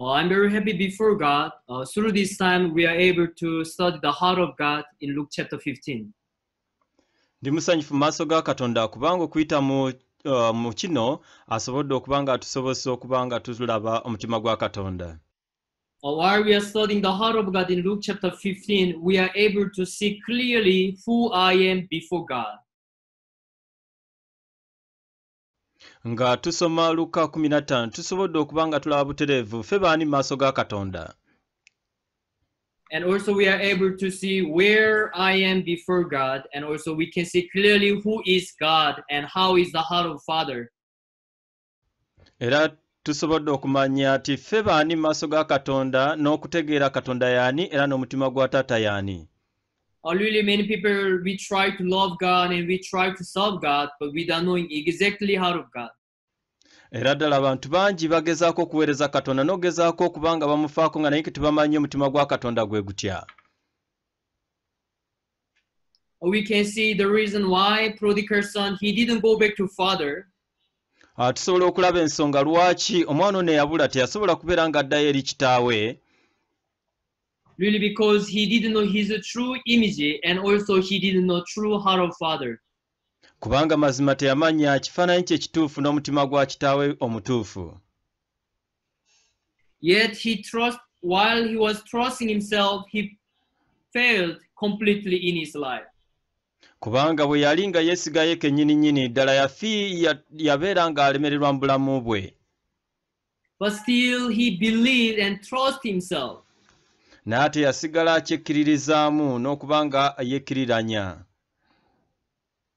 Uh, I'm very happy before God. Uh, through this time, we are able to study the heart of God in Luke chapter 15. ndi musanyufu mu maaso ga katonda kubanga okuyita mu, uh, kino asobodde okuba nga atusobozesa okuba nga tulaba omutima gwa katonda while we are studying the heart of God in Luke chapter 15, we are able to see clearly who I am before God. Nga tusoma luka 15 tusobodde okuba nga tulaba butereevu ffe baani mu maaso ga katonda And also, we are able to see where I am before God. And also, we can see clearly who is God and how is the heart of Father. era tusobodde okumanya nti ffe baani mu maaso ga katonda n'okutegeera katonda y'ani era n'omutima gwa taata y'ani Uh, really, many people, we try to love God and we try to serve God, but we don't know exactly heart of God. era ddala abantu bangi bagezaako okuweereza katonda n'ogezaako okuba nga bamufaako nga naye tebamanyi omutima gwa katonda gwe gutya. We can see the reason why prodigal son he didn't go back to father. Ah, tusobola okulaba ensonga lwaki omwana ono eyabula teyasobola kubeera ng'addayo eri kitaawe really because he didn't know his true image and also he didn't know true heart of father. Kubanga mazima teyamanya kifaananyi kye kituufu n'omutima gwa kitaawe omutuufu. Yet he trust while he was trusting himself he failed completely in his life. Kubanga bwe yali nga yeesigayo kennyininyini ddala yafi yabeera ng'alemererwa mu bulamu bwe. But still he believed and trust himself naye ate yasigala akyekkiririzaamu n'okuba nga yeekkiriranya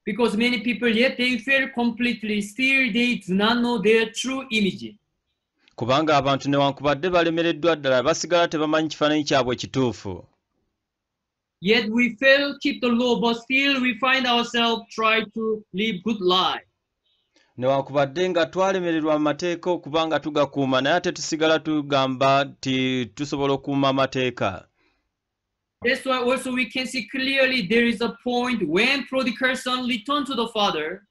because many people yet they fail completely still they do not know their true image. Kubanga abantu newankubadde balemereddwa ddala basigala tebamanyi kifaananyi kyabwe kituufu Yet we fail keep the law, but still we find ourselves try to live good life. Newankubadde nga twalemererwa mu mateeka okuba nga tugakuuma naye ate tusigala tugamba nti tusobola okuuma amateeka. That's why also we can see clearly there is a point when prodigal son returned to the father,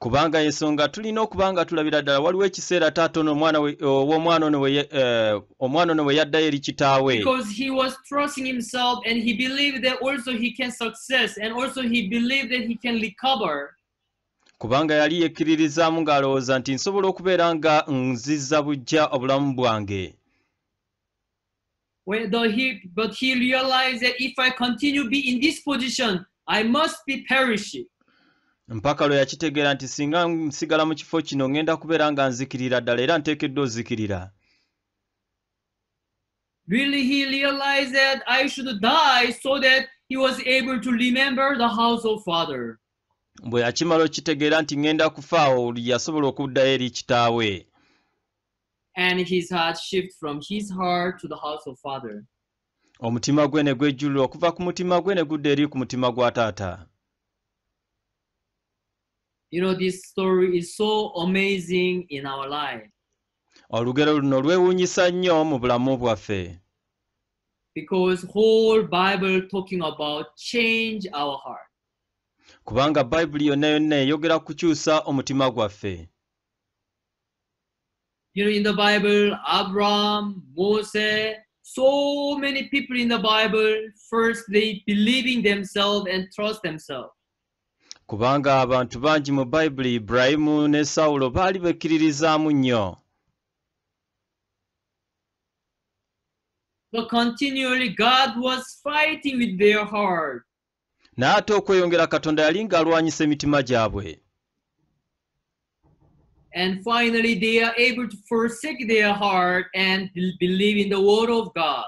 kubanga ensonga tulina okuba nga tulabira ddala waliwo ekiseera taata ono omwana we- ow'omwana ono we ye- eh, omwana ono we yaddayo eri kitaawe. Because he was trusting himself and he believed that also he can success and also he believed that he can recover. Kubanga yali yekkiririzaamu ng'alowooza nti nsobola okubeera nga nzizza buggya obulamu bwange When the he, but he realized that if I continue be in this position, I must be perishing. mpaka lwe yakitegeera nti singa nsigala mu kifo kino ŋŋenda kubeera nga nzikirira ddala era nteekeddwa ozikirira Really, he realized that I should die so that he was able to remember the house of father. Bwe yakimala okitegeera nti ŋŋenda kufaawo yasobola okuddayo eri kitaawe And his heart shift from his heart to the house of father. omutima gwe ne gwejjulula okuva ku mutima gwe ne gudda eri ku mutima gwa taata You know, this story is so amazing in our life olugero luno lwewuunyisa nnyo mu bulamu bwaffe because whole Bible talking about change our heart. Kubanga bayibuli yonna yonna eyogera ku kukyusa omutima gwaffe You know, in the Bible, Abraham, Moses, so many people in the Bible, first they believe in themselves and trust themselves. kubanga abantu bangi mu bayibuli ibulayimu ne sawulo baali bekkiririzaamu nnyo But continually, God was fighting with their heart. Naye ate okweyongera katonda yali ng'alwanyisa emitima gyabwe And finally, they are able to forsake their heart and believe in the word of God.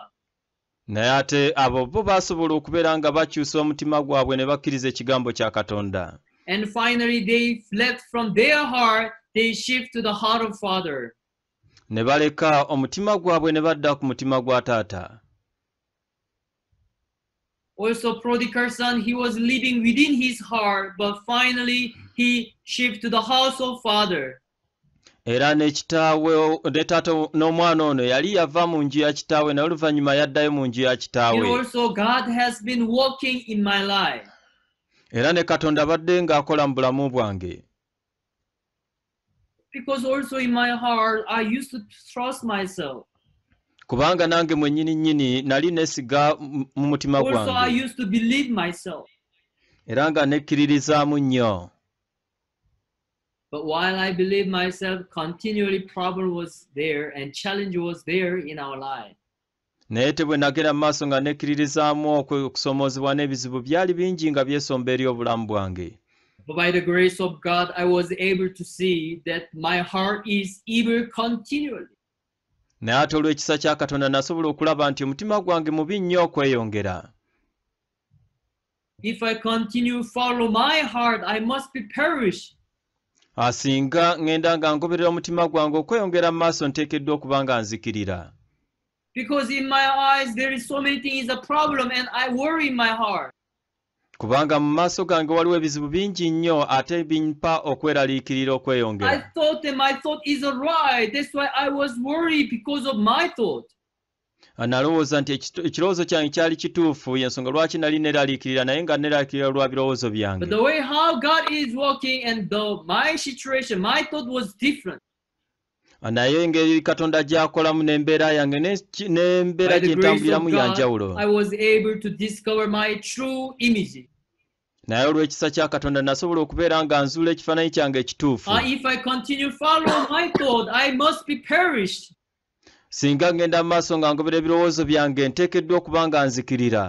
naye ate abo bo baasobola okubeera nga bakyusa omutima gwabwe ne bakkiriza ekigambo kya katonda And finally, they left from their heart, they shift to the heart of Father. ne baleka omutima gwabwe ne badda ku mutima gwa taata Also, prodigal son, he was living within his heart, but finally he shifted to the house of Father. era n'ekitaawe ne taata n'omwana ono yali yava mu nju ya kitaawe naye oluvannyuma yaddayo mu nju ya kitaawe also, God has been working in my life. era ne katonda abadde ng'akola mu bulamu bwange Because also in my heart, I used to trust myself. Kubanga nange mwennyini nnyini nali neesiga mu- mu mutima Also, I gwange used to believe myself. era nga nekkiririzaamu nnyo But while I believed myself, continually problem was there and challenge was there in our life. naye te bwe nagenda mu maaso nga nekkiririzaamu okusomoozebwa n'ebizibu byali bingi nga byesomba eri obulamu bwange But by the grace of God, I was able to see that my heart is eager continually. Naye ate olw'ekisa kya katonda nasobola okulaba nti omutima gwange mubi nnyo okweyongera If I continue follow my heart, I must be perished. asinga ŋŋenda nga ngoberera omutima gwange okweyongera mu maaso nteekeddwa okuba nga nzikirira Because in my eyes, there is so many things a problem and I worry in my heart. Kubanga mu maaso gange waliwo ebizibu bingi nnyo ate bimpa okweraliikirira I okweyongera thought that my thought is right. That's why I was worried because of my thought. nalowooza nti ekirowoozo kyange kyali kituufu y'ensonga lwaki nali neraliikirira naye nga neraliikirira lwa birowoozo byange naye engeri katonda gy'akolamu n'embeera yange n'embeera gye ntambuliramu ya njawulo I was able to discover my true image. naye olw'ekisa kya katonda nasobola okubeera nga nzuula ekifaananyi kyange ekituufu if I continue follow my thought, I must be perished. singa ngenda mu maaso nga ngobera ebirowoozo byange nteekeddwa okuba nga nzikirira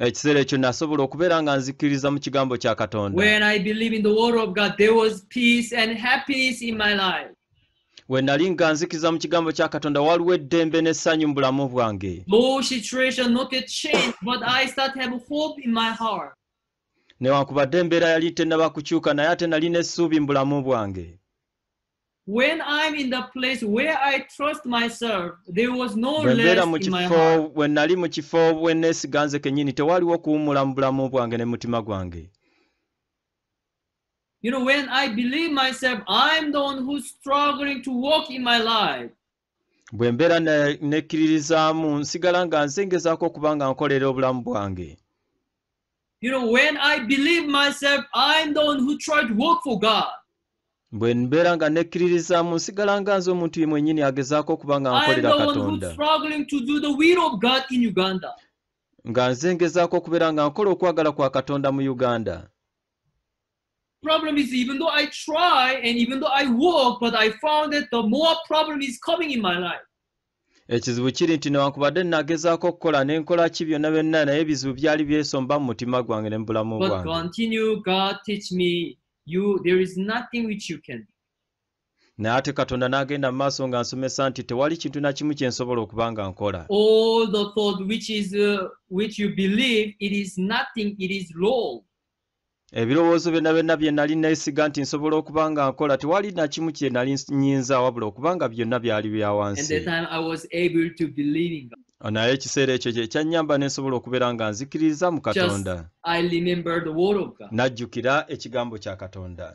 ekiseera ekyo nasobola okubeera nga nzikiriza mu kigambo kya katonda When I believe in the word of God, there was peace and happiness in my life. we nali nga nzikiriza mu kigambo kya katonda waliwo eddembe n'essanyu mu bulamu bwange No situation not yet changed, but I start have hope in my heart. newankubadde embeera yali tennaba kukyuka naye ate nali n'essuubi mu bulamu bwange When I'm in the place where I trust myself, there was no less in my heart. bwe nali mu kifo bwe neesiga kennyini tewaliwo kuwummula mu bulamu bwange ne mutima gwange You know, when I believe myself, I'm the one who's struggling to walk in my life. bwe mbeera nekkiririzaamu nsigala nga nzengezaako okuba nga nkolera obulamu bwange You know, when I believe myself, I'm the one who tried to work for God. Bwe mbeera nga nekkiririzaamu nsigala nga nze omuntu mwennyini agezaako okuba nga nkolera katonda. nga nze ngezaako okubeera nga nkola okwagala kwa katonda mu uganda. Problem is, even though I try and even though I work, but I found that the more problem is coming in my life. ekizibu kiri nti newankubadde nagezaako okukola ne nkola ki byonna byonna naye ebizibu byali byesomba mu mutima gwange ne mu bulamu bwange continue, God teach me, you there is nothing which you can. do. naye ate katonda n'agenda mu maaso nga nsomesa nti tewali kintu na kimu kye nsobola okuba nga nkola All the thought which is uh, which you believe, it is nothing. It is law. ebirowoozo byonna byonna bye nali neesiga nti nsobola okuba nga nkola tewali na kimu kye nali nnyinza wabula okubanga byonna byali bya wansi God. naye ekiseera ekyo kye kyannyamba ne nsobola okubeera nga nzikiririza mu katonda najjukira ekigambo kya katonda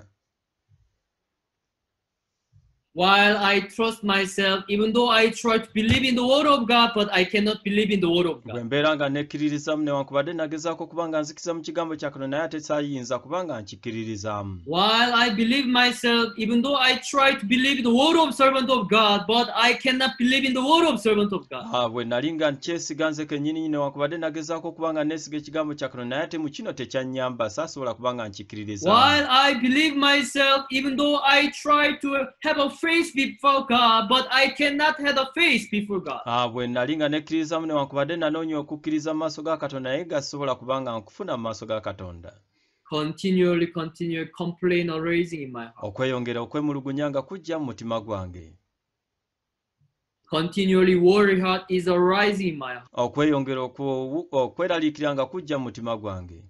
While I trust myself, even though I try to believe in the word of God, but I cannot believe in the word of bwe God. mbeera nga nekkiririzaamu newankubadde nagezaako okuba nga nzikiriza mu kigambo kya katonda naye ate saayinza kuba nga nkikiririzaamu While I believe myself, even though I try to believe in the word of servant of God, but I cannot believe in the word of servant of God. Ah, bwe nali nga nkyesiga nze kennyini newankubadde nagezaako okuba nga neesiga ekigambo kya katonda naye ate mu kino tekyannyamba saasobola kuba nga nkikiririzaamu While I believe myself, even though I try to have a face before God, but I cannot have a face before God. Ah, bwe nali nga nekkiririzaamu newankubadde nanoonya okukkiriza mu maaso ga katonda naye gasobola kuba nga nkufuna mu maaso ga katonda Continually, continually complain or raising in my heart. okweyongera okwemulugunya nga kujja mu mutima gwange Continually worry heart is arising in my heart. okweyongera okweraliikirira nga kujja mu mutima gwange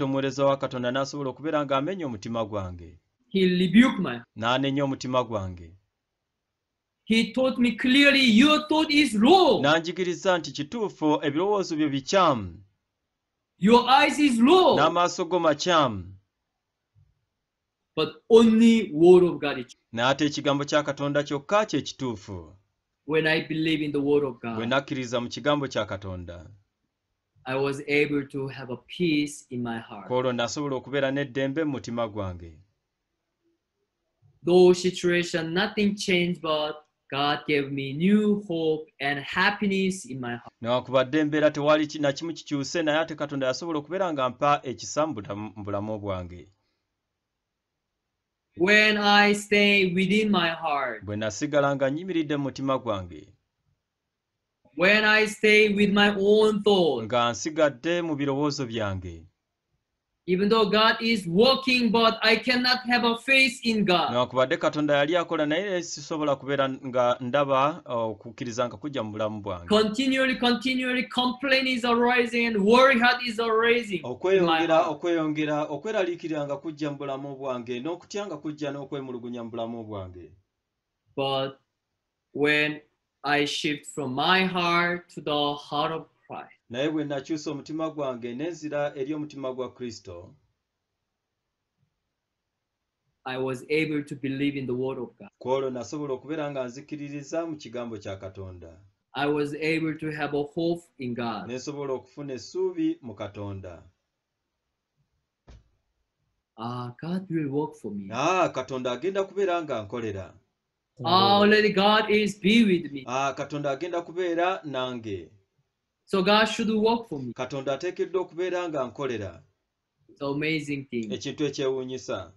Omuweereza wa katonda n'asobola okubeera ng'amenya omutima gwange. N'anenya omutima gwange. He taught me clearly, your thought is wrong. n'anjigiriza nti kituufu ebirowoozo byo bikyamu. Your eyes is low. n'amaaso go makyamu. But only word of God is true. naye ate ekigambo kya katonda kyokka kye kituufu. When I believe in the word of bwe nakkiriza mu kigambo kya katonda I was able to have a peace in my heart. kwolwo nasobola okubeera n'eddembe mu mutima gwange those situation, nothing changed, but God gave me new hope and happiness in my heart. newankubadde embeera tewali na kimu kikyuse naye ate katonda yasobola okubeera nga mpa ekisa mu bulamu- bwange When I stay within my heart, bwe nasigala nga nnyimiridde mu mutima gwange when I stay with my own thoughts, nga nsigadde mu birowoozo byange even though God is working, but I cannot have a faith in God. newankubadde katonda yali akola naye sisobola kubeera nga ndaba uh, okukkiriza nga kujja mu bulamu bwange Continually, continually, complaint is arising and worry heart is arising. in my okweyongera heart. okweyongera okweraliikirira nga kujja mu bulamu bwange n'okutya nga kujja n'okwemulugunya mu bulamu bwange But when I shift from my heart to the heart of Christ, naye bwe nakyusa omutima gwange n'enzira eri omutima gwa kristo I was able to believe in the word of God. ku olwo nasobola okubeera nga nzikiririza mu kigambo kya katonda I was able to have a hope in God. ne nsobola okufuna essuubi mu katonda Ah, God will work for me. aa katonda agenda kubeera nga nkolera Ah, already God is be with me. aa katonda agenda kubeera nange So God should work for me. katonda ateekeddwa okubeera nga nkolera It's amazing thing. ekintu ekyewuunyisa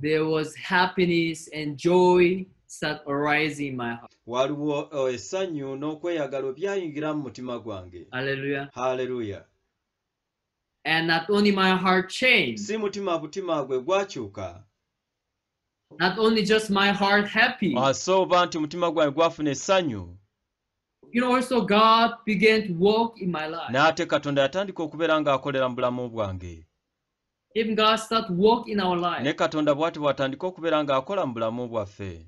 There was happiness and joy start arising in my heart. waliwo oh, essanyu n'okweyagala byayingira mu mutima gwange Hallelujah. haleluya And not only my heart changed, si mutima butima gwe gwakyuka not only just my heart happy, ate oba nti omutima gwange gwafuna essanyu you know, also God began to work in my life. n'ate katonda yatandika okubeera ng'akolera mu bulamu bwange Even God start work in our ne life. katonda bw'ati bw'atandika okubeera ng'akola mu bulamu bwaffe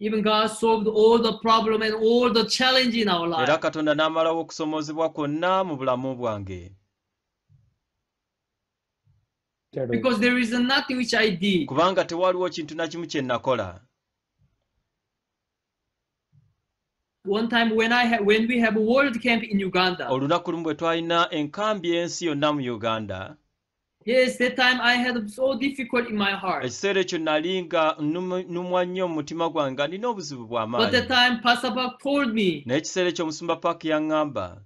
Even God solved all the problem and all the challenge in our era life. katonda n'amalawo okusomoozebwa kwonna mu bulamu bwange Because there is nothing which I did. kubanga tewaliwo kintu na kimu kye nakola. One time when I ha- when we have a world camp in Uganda, olunaku lumu bwe twalina enkambi ensi yonna mu uganda. Yes, that time I had so difficult in my heart. ekiseera ekyo nali nga nnumwa nnyo mu mutima gwange nga nina obuzibu But that bw'amaanyi time Pastor Buck told me, naye ekiseera ekyo omusumba paaki yaŋŋamba.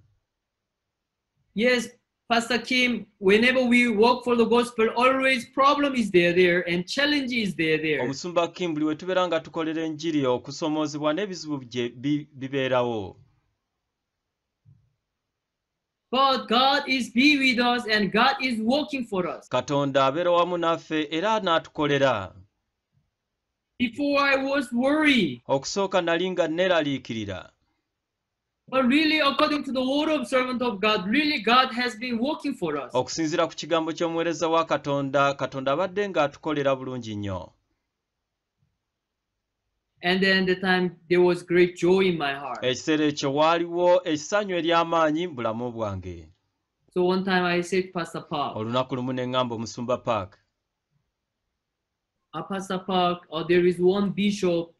yes, Pastor Kim, whenever we work for the gospel, always problem is there there and challenge is there there. omusumba kim buli we tubeera nga tukolera enjiri okusomoozebwa n'ebizibu gye bi- bibeerawo But God is be with us and God is working for us. katonda abeera wamu naffe era n'atukolera Before I was worried, okusooka nali nga neeraliikirira but really according to the word of servant of God, really God has been working for us. okusinziira ku kigambo ky'omuweereza wa katonda katonda abadde ng'atukolera bulungi nnyo And then the time there was great joy in my heart. ekiseera ekyo waaliwo essanyu ery'amaanyi mu bulamu bwange So one time I said to Pastor Park, olunaku lumu ne ŋŋamba omusumba paaka uh, Pastor Park, uh, there is one bishop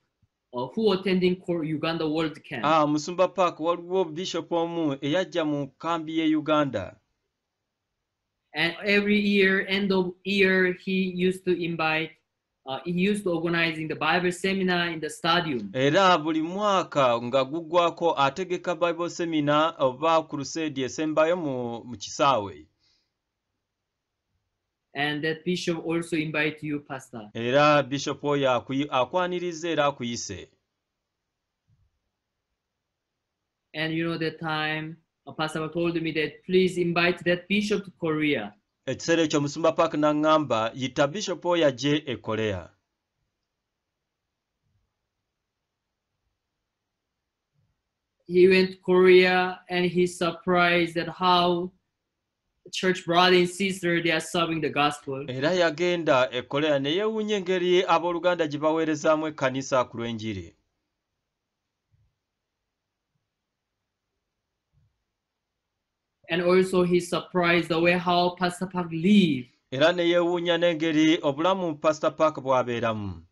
uh, who attending Uganda World Camp. ah musumba paaka waliwo bishopu omu eyajja mu kambi y'e uganda And every year, end of year, he used to invite, uh, he used to organizing the Bible seminar in the stadium. era buli mwaka nga guggwako ategeka bible semina oba kurusedi esembayo mu, mu kisaawe And that bishop also invite you, Pastor. era bishopu oyo akwaniriza era akuyise And you know that time, uh, Pastor told me that please invite that bishop to Korea. ekiseera ekyo omusumba paaka n'aŋŋamba yita bishopu oyo ajje e koleya He went to Korea and he's surprised at how era yagenda e koleya ne yeewuunya engeri abooluganda gye baweerezaamu ekkanisa ku lw'enjiri. And also he's surprised the way how Pastor Park live. era ne yeewuunya n'engeri obulamu pasita paaka bw'abeeramu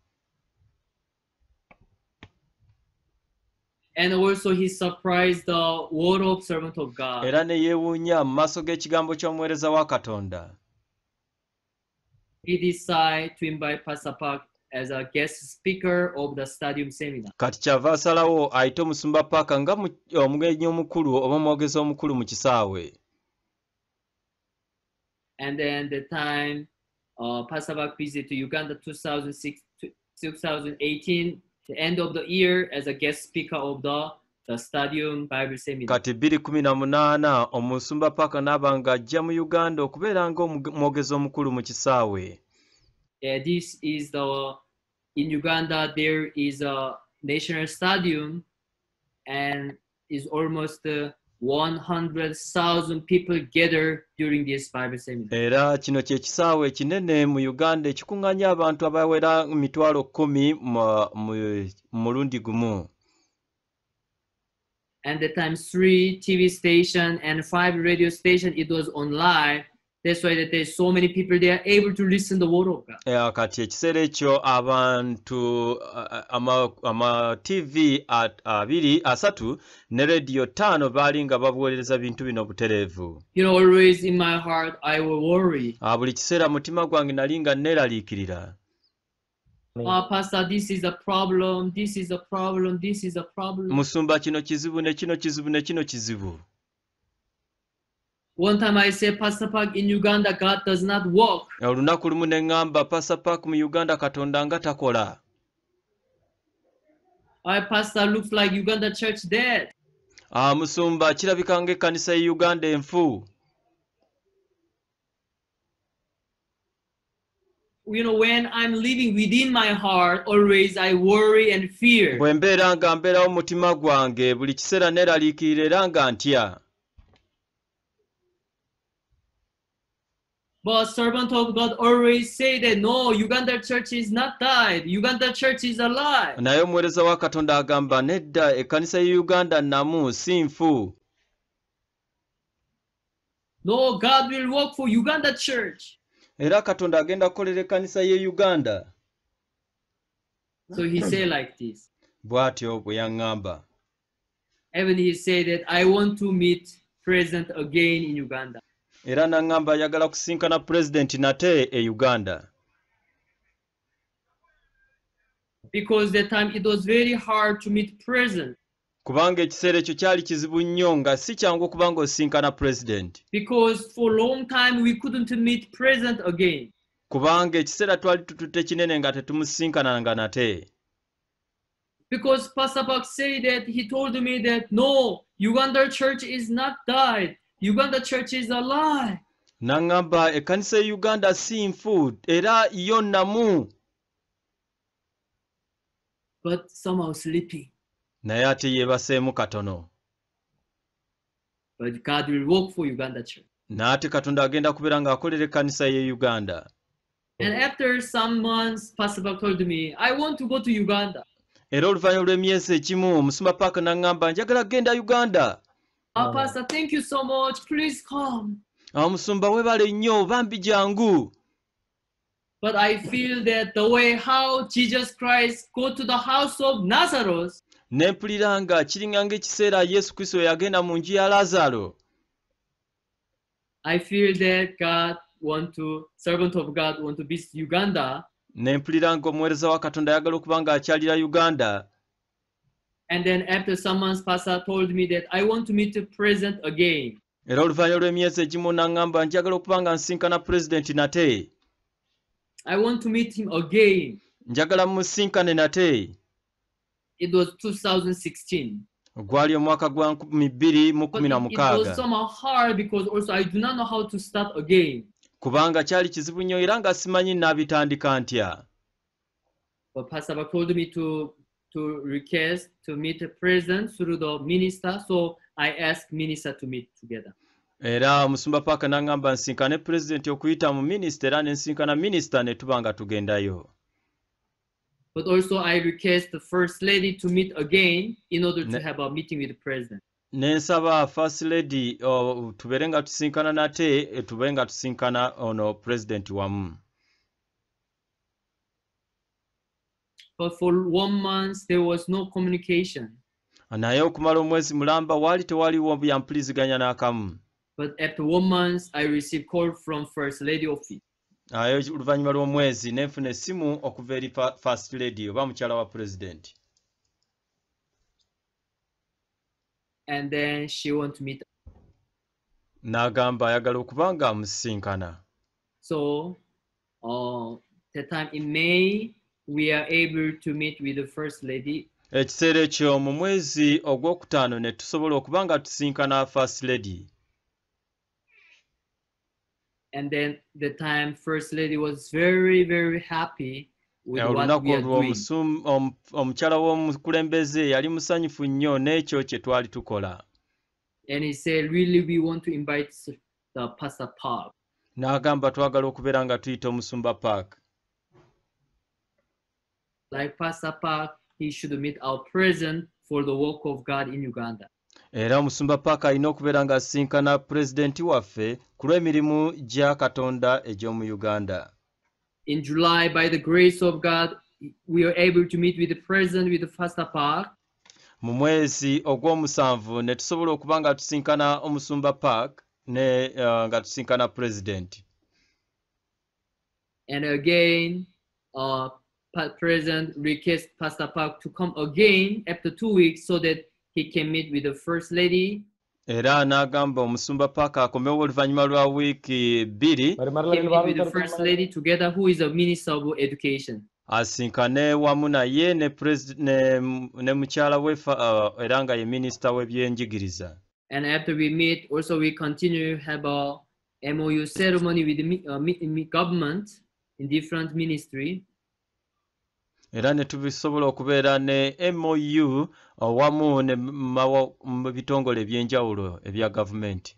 And also he surprised the word of servant of God. era ne yeewuunya mu maaso g'ekigambo ky'omuweereza wa katonda He decided to invite Pastor Park as a guest speaker of the stadium seminar. kati kyava asalawo ayite omusumba paaka nga mu- omugenyi omukulu oba omwogezi omukulu mu kisaawe And then the time uh, Pastor Bak visited to Uganda 2006, 2018, the end of the year as a guest speaker of the, the stadium Bible seminar. kati 218 omusumba paaka n'aba ng'ajja mu uganda okubeera ng'omwogezi omukulu mu kisaawe Uh, this is the in Uganda there is a national stadium and is almost uh, 100,000 people gather during this Bible seminar. era kino kye kisaawe ekinene mu uganda ekikuŋŋaanya abantu abawera mitwalo kkumi mu- mu- mu mulundi gumu And the times three TV station and five radio station, it was on live. That's why that there's so many people they are able to listen the word of God. Eh, kati ekiseera ekyo abantu a- a- ama, ama tv at- abiri asatu ne rediyo ttaano baali nga babuweereza bintu bino butereevu You know, always in my heart, I will worry. Ah, buli kiseera mutima gwange nali nga neeraliikirira Oh, Pastor, this is a problem. This is a problem. This is a problem. musumba kino kizibu ne kino kizibu ne kino kizibu One time I said, Pastor Park, in Uganda, God does not work. olunaku lumu ne ŋŋamba pasa paak mu uganda katonda nga takola Our pastor looks like Uganda church dead. Ah, musumba kirabika ng'ekkanisa ye uganda enfu You know, when I'm living within my heart, always I worry and fear. bwe mbeera nga mbeerawo mutima gwange buli kiseera neeraliikirira era nga ntya But servant of God always say that no, Uganda church is not died. Uganda church is alive. naye omuweereza wa katonda agamba nedda ekkanisa uganda namu si nfu No, God will work for Uganda church. era katonda agenda kukolera ekkanisa ye uganda So he say like this. bw'atyo bwe yaŋŋamba Even he say that I want to meet president again in Uganda. Era naŋŋamba ayagala kusinkana pulezidenti nate e uganda Because that time it was very hard to meet president. kubanga ekiseera ekyo kyali kizibu nnyo nga si kyangu okuba ng'osinkana pulezidenti Because for long time we couldn't meet president again. kubanga ekiseera twali tututte kinene nga tetumusinkananga nate Because Pastor Buck say that he told me that no, Uganda church is not died. Uganda church is alive. naŋŋamba ekkanisa ye uganda si nfu era yo namu But somehow sleeping. naye ate yeebaseemu katono But God will work for Uganda church. n'ate katonda agenda kubeera ng'akolera ekkanisa ye uganda And after some months, Pastor Buck told me, I want to go to Uganda. era oluvannyuma lw'emyezi ekimu omusumba paaka n'aŋŋamba njagala kgenda uganda Ah, Pastor, thank you so much. Please come. omusumba weebale nnyo bambi jangu But I feel that the way how Jesus Christ go to the house of Nazareth, ne mpulira nga kiringa ng'ekiseera yesu kristo yagenda mu nju ya laazaalo I feel that God want to, servant of God want to visit Uganda. ne mpulira ng'omuweereza wa katonda ayagala okuba ng'akyalira uganda And then after some months, Pastor told me that I want to meet the president again. era oluvannyuma lw'emyezi egimu n'aŋŋamba njagala okuba nga nsinkana pulezidenti nate I want to meet him again. njagala musinkane nate It was 2016. gwali omwaka gwa 2016 But it, it was somehow hard because also I do not know how to start again. kubanga kyali kizibu nnyo era nga simanyi naabitandika ntya But Pastor told me to to request to meet the president through the minister. So I asked minister to meet together. era omusumba paaka n'aŋŋamba nsinkane pulezidenti okuyita mu minisita era ne nsinkana minisita ne tuba nga tugendayo But also I request the first lady to meet again in order to have a meeting with the president. ne nsaba first lady oh, tubeere nga tusinkana nate eh, tube nga tusinkana ono pulezidenti wamu But for one month there was no communication. naye okumala omwezi mulamba waali tewaliwo byampuliziganya n'akamu But after one month I received call from first lady office. ayo oluvannyuma lw'omwezi ne nfuna essimu okuva eri first lady oba mukyala wa pulezidenti and then she want to meet. n'agamba ayagala okuba nga amusisinkana So, uh, the time in May, we are able to meet with the first lady, ekiseera ekyo mu mwezi ogwokutaano ne tusobola okuba nga tusinkana first lady and then the time first lady was very very happy with what we are doing. omukyala w'omukulembeze yali musanyufu nnyo n'ekyo kye twali tukola And he said, really, we want to invite the Pastor Park. n'agamba twagala okubeera nga tuyita omusumba park Like Pastor Park, he should meet our president for the work of God in Uganda. era omusumba park alina okubeera ng'asisinkana pulezidenti waffe ku lw'emirimu gya katonda egy'omu uganda In July, by the grace of God, we are able to meet with the president with the Pastor Park. mu mwezi ogw'omusanvu ne tusobola okuba nga tusinkana omusumba park ne uh, nga tusinkana pulezidenti And again, uh, President request Pastor Park to come again after two weeks so that he can meet with the First Lady. era n'agamba omusumba paaka akomewo oluvannyuma lwa of Education. asinkane wamu naye ne, ne, ne mchala we uh, era nga ye minisita and after we meet also we continue have a MOU ceremony with the uh, government in different ministry era ne tubisobola okubeera ne mou awamu ne mu bitongole ebyenjawulo ebya gavumenti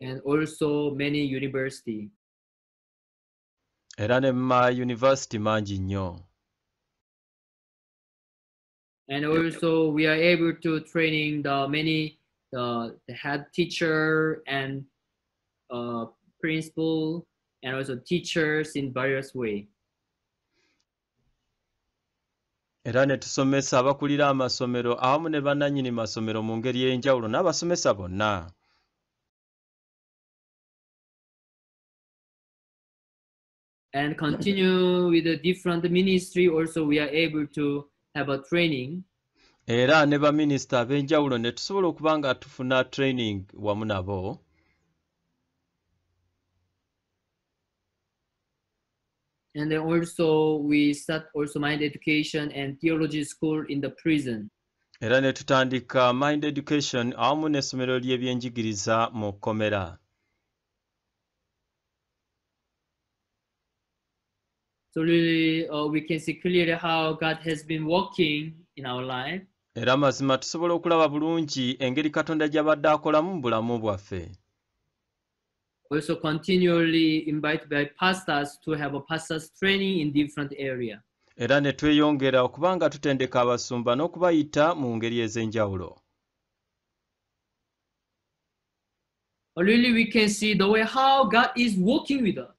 and also many university. era ne mu mayunivasite mangi nnyo And also we are able to training the many the, the head teacher and uh, principal and also teachers in various way. Era ne tusomesa abakulira amasomero awamu ne bannannyini masomero mu ngeri ey'enjawulo n'abasomesa bonna And continue with the different ministry. Also, we are able to have a training. era ne baminisita ab'enjawulo ne tusobola okuba nga tufuna training wamu nabo And then also we start also mind education and theology school in the prison. era ne tutandika mind education awamu n'essomero ly'ebyenjigiriza mu kkomera So really, uh, we can see clearly how God has been working in our life. era mazima tusobola okulaba bulungi engeri katonda gy'abadde akolamu mu bulamu bwaffe Also continually invited by pastors to have a pastors training in different area. era ne tweyongera okuba nga tutendeka abasumba n'okubayita mu ngeri ez'enjawulo really, we can see the way how God is working with us.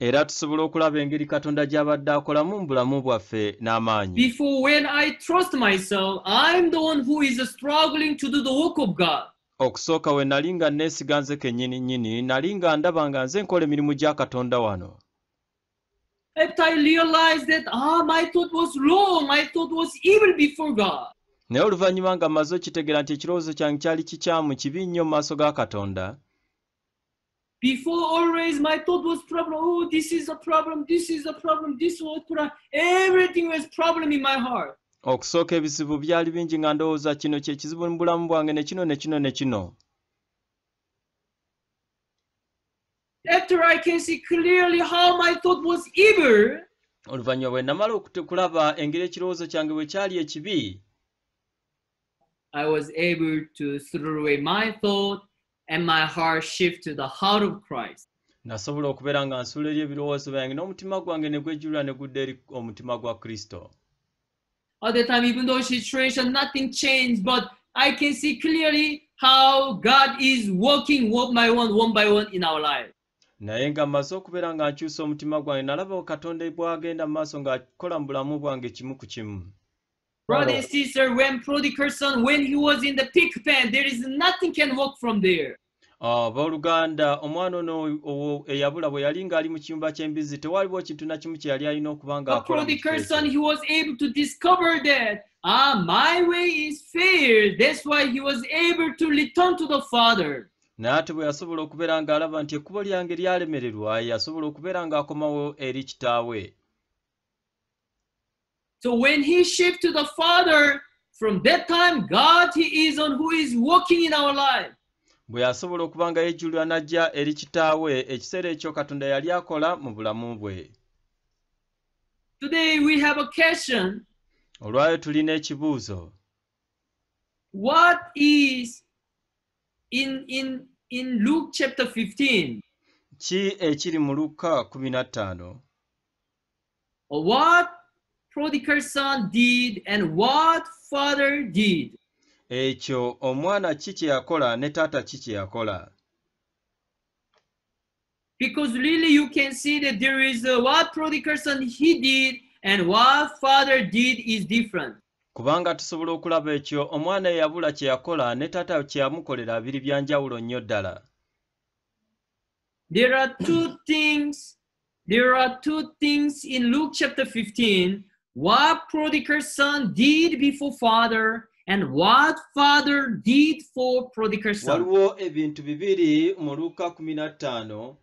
era tusobola okulaba engeri katonda gy'abadde akolamu mu bulamu bwaffe n'amaanyi Before, when I trust myself, I'm the one who is struggling to do the work of God. Okusooka we nali nga neesiga nze kennyini nnyini nali nga ndaba nga nze nkola emirimu gya katonda wano After I realized that ah, my thought was wrong, my thought was evil before God. naye oluvannyuma nga mmaze okitegeera nti ekirowoozo kyange kyali kikyamu kibi nnyo mu maaso ga katonda Before, always my thought was problem. Oh, this is a problem. This is a problem. This was problem. Everything was problem in my heart. Okusooka ebizibu byali bingi nga ndowooza kino kye kizibu mu bulamu bwange ne kino ne kino ne kino. After I can see clearly how my thought was evil, oluvannyuma bwe namala okute- kulaba engeri ekirowoozo kyange bwe kyali ekibi. I was able to throw away my thought and my heart shift to the heart of Christ. nasobola okubeera nga nsuula eri ebirowoozo byange n'omutima gwange ne gwejjulira ne gudda eri omutima gwa kristo At the time, even though situation, nothing changed, but I can see clearly how God is working one by one, one by one in our life. naye nga mmaze okubeera nga nkyusa omutima gwange nalaba katonda bw'agenda mu maaso ng'akola mu bulamu bwange kimu ku kimu Brother and sister, when prodigal son, when he was in the pig pen, there is nothing can work from there. Abooluganda omwana ono eyabula bwe yali ng'ali mu kiyumba ky'embizzi tewaliwo kintu na kimu kye yali alina okuba that, ah, my way is fair. That's why he was able to return to the father. naye ate bwe yasobola okubeera ng'alaba nti ekkubo lyange lyalemererwa yasobola okubeera ng'akomawo eri kitaawe So when he shifted to the father, from that time, God he is on who is working in our life. Bwe yasobola okuba nga yejjulira n'ajja eri kitaawe ekiseera ekyo katonda yali akola mu bulamu bwe Today we have a question. olwayo tulina ekibuuzo What is in in in Luke chapter 15? ki ekiri mu luka 15 or what prodigal son did and what father did. Ekyo omwana ki kye yakola ne taata ki kye yakola Because really you can see that there is a, what prodigal son he did and what father did is different. kubanga tusobola okulaba ekyo omwana eyabula kye yakola ne taata kye yamukolera biri bya njawulo nnyo ddala There are two things. There are two things in Luke chapter 15. What prodigal son did before father and what father did for prodigal son. waliwo ebintu bibiri mu luka 15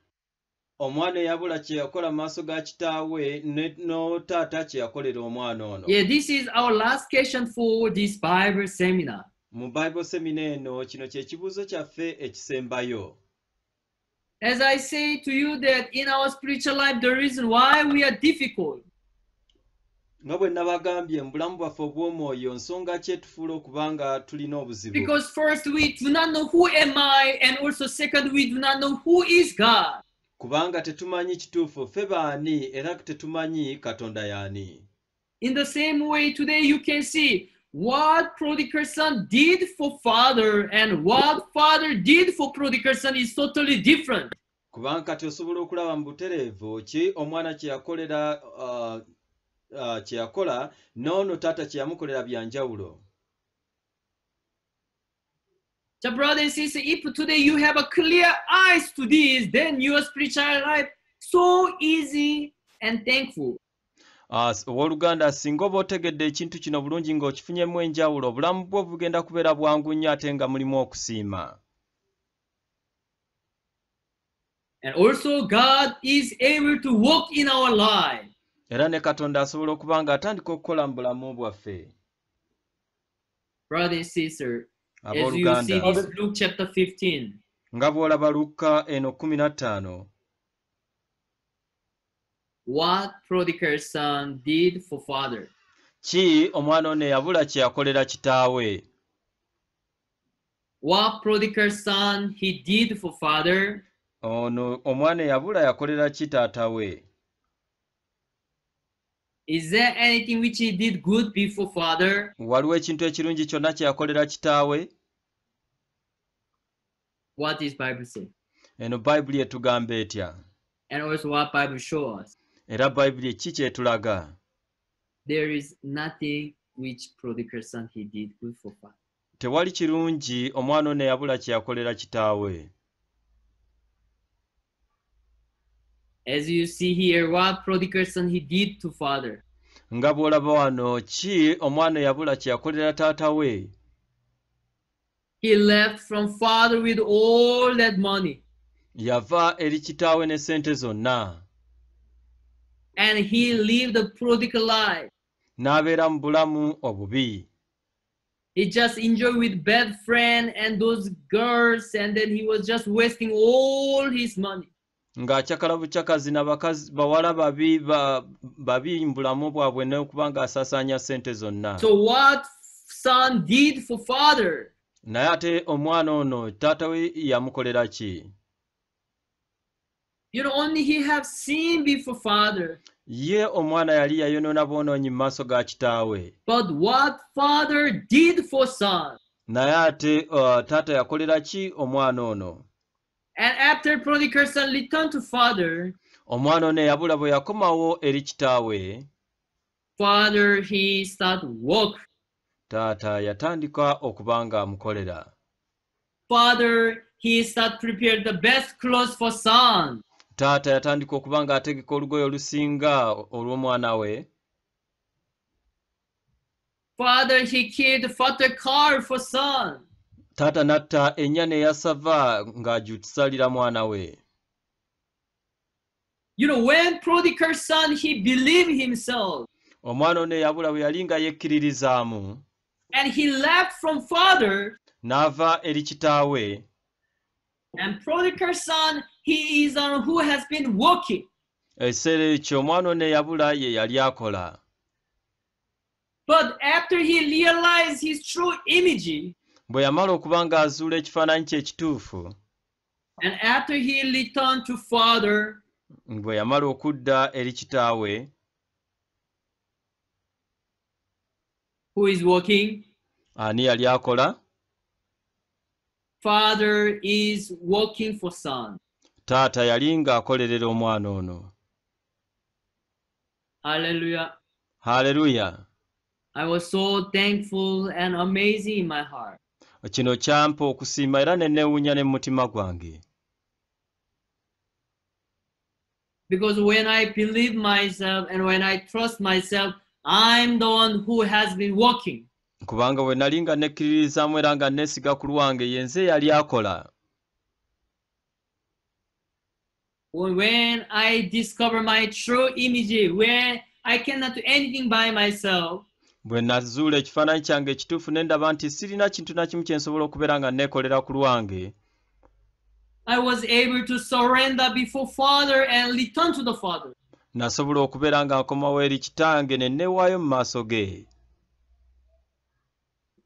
omwana eyabula kye yakola mu maaso ga kitaawe ne no taata kye yakolera omwana ono Yeah, this is our last question for this Bible seminar. mu bible semina eno kino kye kibuuzo kyaffe ekisembayo As I say to you that in our spiritual life, the reason why we are difficult nga bwe nabagambye mu bulamu bwaffe obw'omwoyo nsonga ki etufuula okuba nga tulina obuzibu because first we do not know who am I, and also second we do not know who is God. kubanga tetumanyi kituufu ffe baani era tetumanyi katonda y'ani In the same way, today you can see what prodigal son did for father and what father did for prodigal son is totally different. kubanga kati osobola okulaba mu butereevu ki omwana kye yakolera uh, kye yakola n'ono taata kye yamukolera bya njawulo So, brother and sister, if today you have a clear eyes to this, then your spiritual life so easy and thankful. Uh, owooluganda singa oba otegedde ekintu kino bulungi ng'okifunyemu enjawulo obulamu bwo bugenda kubeera bwangu nnyo ate nga mulimu okusiima And also, God is able to work in our life. Era ne katonda asobola okuba ng'atandika okukola mu bulamu bwaffe. Brother and sister, as you see abooluganda this Luke chapter 15, nga bw'olaba lukka eno 15 what prodigal son did for father. ki omwana ono eyabula kye yakolera kitaawe? What prodigal son he did for father, ono omwana eyabula yakolera ki taata we is there anything which he did good before father? waliwo ekintu ekirungi kyonna kye yakolera kitaawe What does Bible say? eno bayibuli etugamba etya And also what Bible show us? era bayibuli ki kyetulaga There is nothing which prodigal son he did good for father. tewali kirungi omwana ono eyabula kye yakolera kitaawe As you see here, what prodigal son he did to father. nga bw'olaba wano ki omwana eyabula kye yakolera taata we He left from father with all that money. yava eri kitaawe ne sente zonna And he lived a prodigal life. n'abeera mu bulamu obubi He just enjoyed with bad friend and those girls, and then he was just wasting all his money. Ng'akyakala bukyakazi n'abakazi bawala babi ba- babi mu bulamu bwabwe n'okuba ng'asaasaanya sente zonna So what son did for father? naye ate omwana ono taata we yamukolera ki You know, only he have seen before father. ye omwana yali yayonoona bwonoonyi mu maaso ga kitaawe But what father did for son? naye ate uh, taata yakolera ki omwana ono And after prodigal son returned to father, omwana ono eyabula bwe yakomawo eri kitaawe father he start work. taata yatandika okuba ng'amukolera Father he start prepare the best clothes for son. taata yatandika okuba ng'ategeka olugoye olusinga olw'omwana we Father, he killed father car for son. Taata n'atta ennyana eyasava ng'agisalira mwana we You know, when prodigal son, he believed himself omwana ono eyabula bwe yali nga yekkiririzaamu and he left from father. n'ava eri kitaawe And prodigal son, he is on who has been working. ekiseera ekyo omwana ono eyabula ye yali akola But after he realized his true image, bwe yamala okuba ng'azuula ekifaananyi kye ekituufu and after he returned to father, bwe yamala okudda eri kitaawe who is working, ani yali akola father is working for son. taata yali ng'akolerera omwana ono Hallelujah. haleluya I was so thankful and amazing in my heart. Kino kyampa okusiima era ne neewuunya ne mu mutima gwange Because when I believe myself and when I trust myself, I'm the one who has been working. kubanga bwe nali nga nekkiririzaamu era nga neesiga ku lwange ye nze yali akola When when I discover my true image, where I cannot do anything by myself, bwe nazuula ekifaananyi kyange ekituufu ne ndaba nti sirina kintu na kimu kye nsobola okubeera nga neekolera ku lwange I was able to surrender before Father and return to the Father. nasobola okubeera nga nkomawo eri kitange ne neewaayo mu maaso ge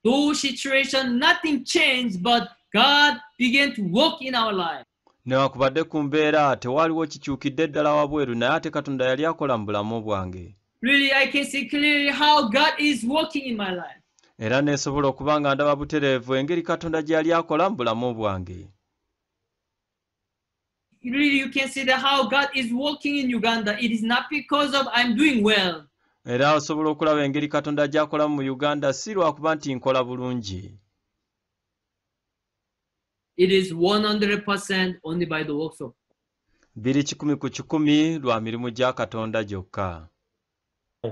Those situation, nothing changed, but God began to work in our life. newakubadde ku mbeera tewaaliwo kikyukidde ddala wabweru naye ate katonda yali akola mu bulamu bwange Really, I can see clearly how God is working in my life. era neesobola okuba nga ndaba butereevu engeri katonda gye yali akola mu bulamu bwange Really, you can see that how God is working in Uganda. It is not because of I'm doing well. era osobola okulaba engeri katonda gy'akolamu mu uganda si lwakuba nti nkola bulungi It is 100% only by the works of biri kikumi ku kikumi lwa mirimu gya katonda gyokka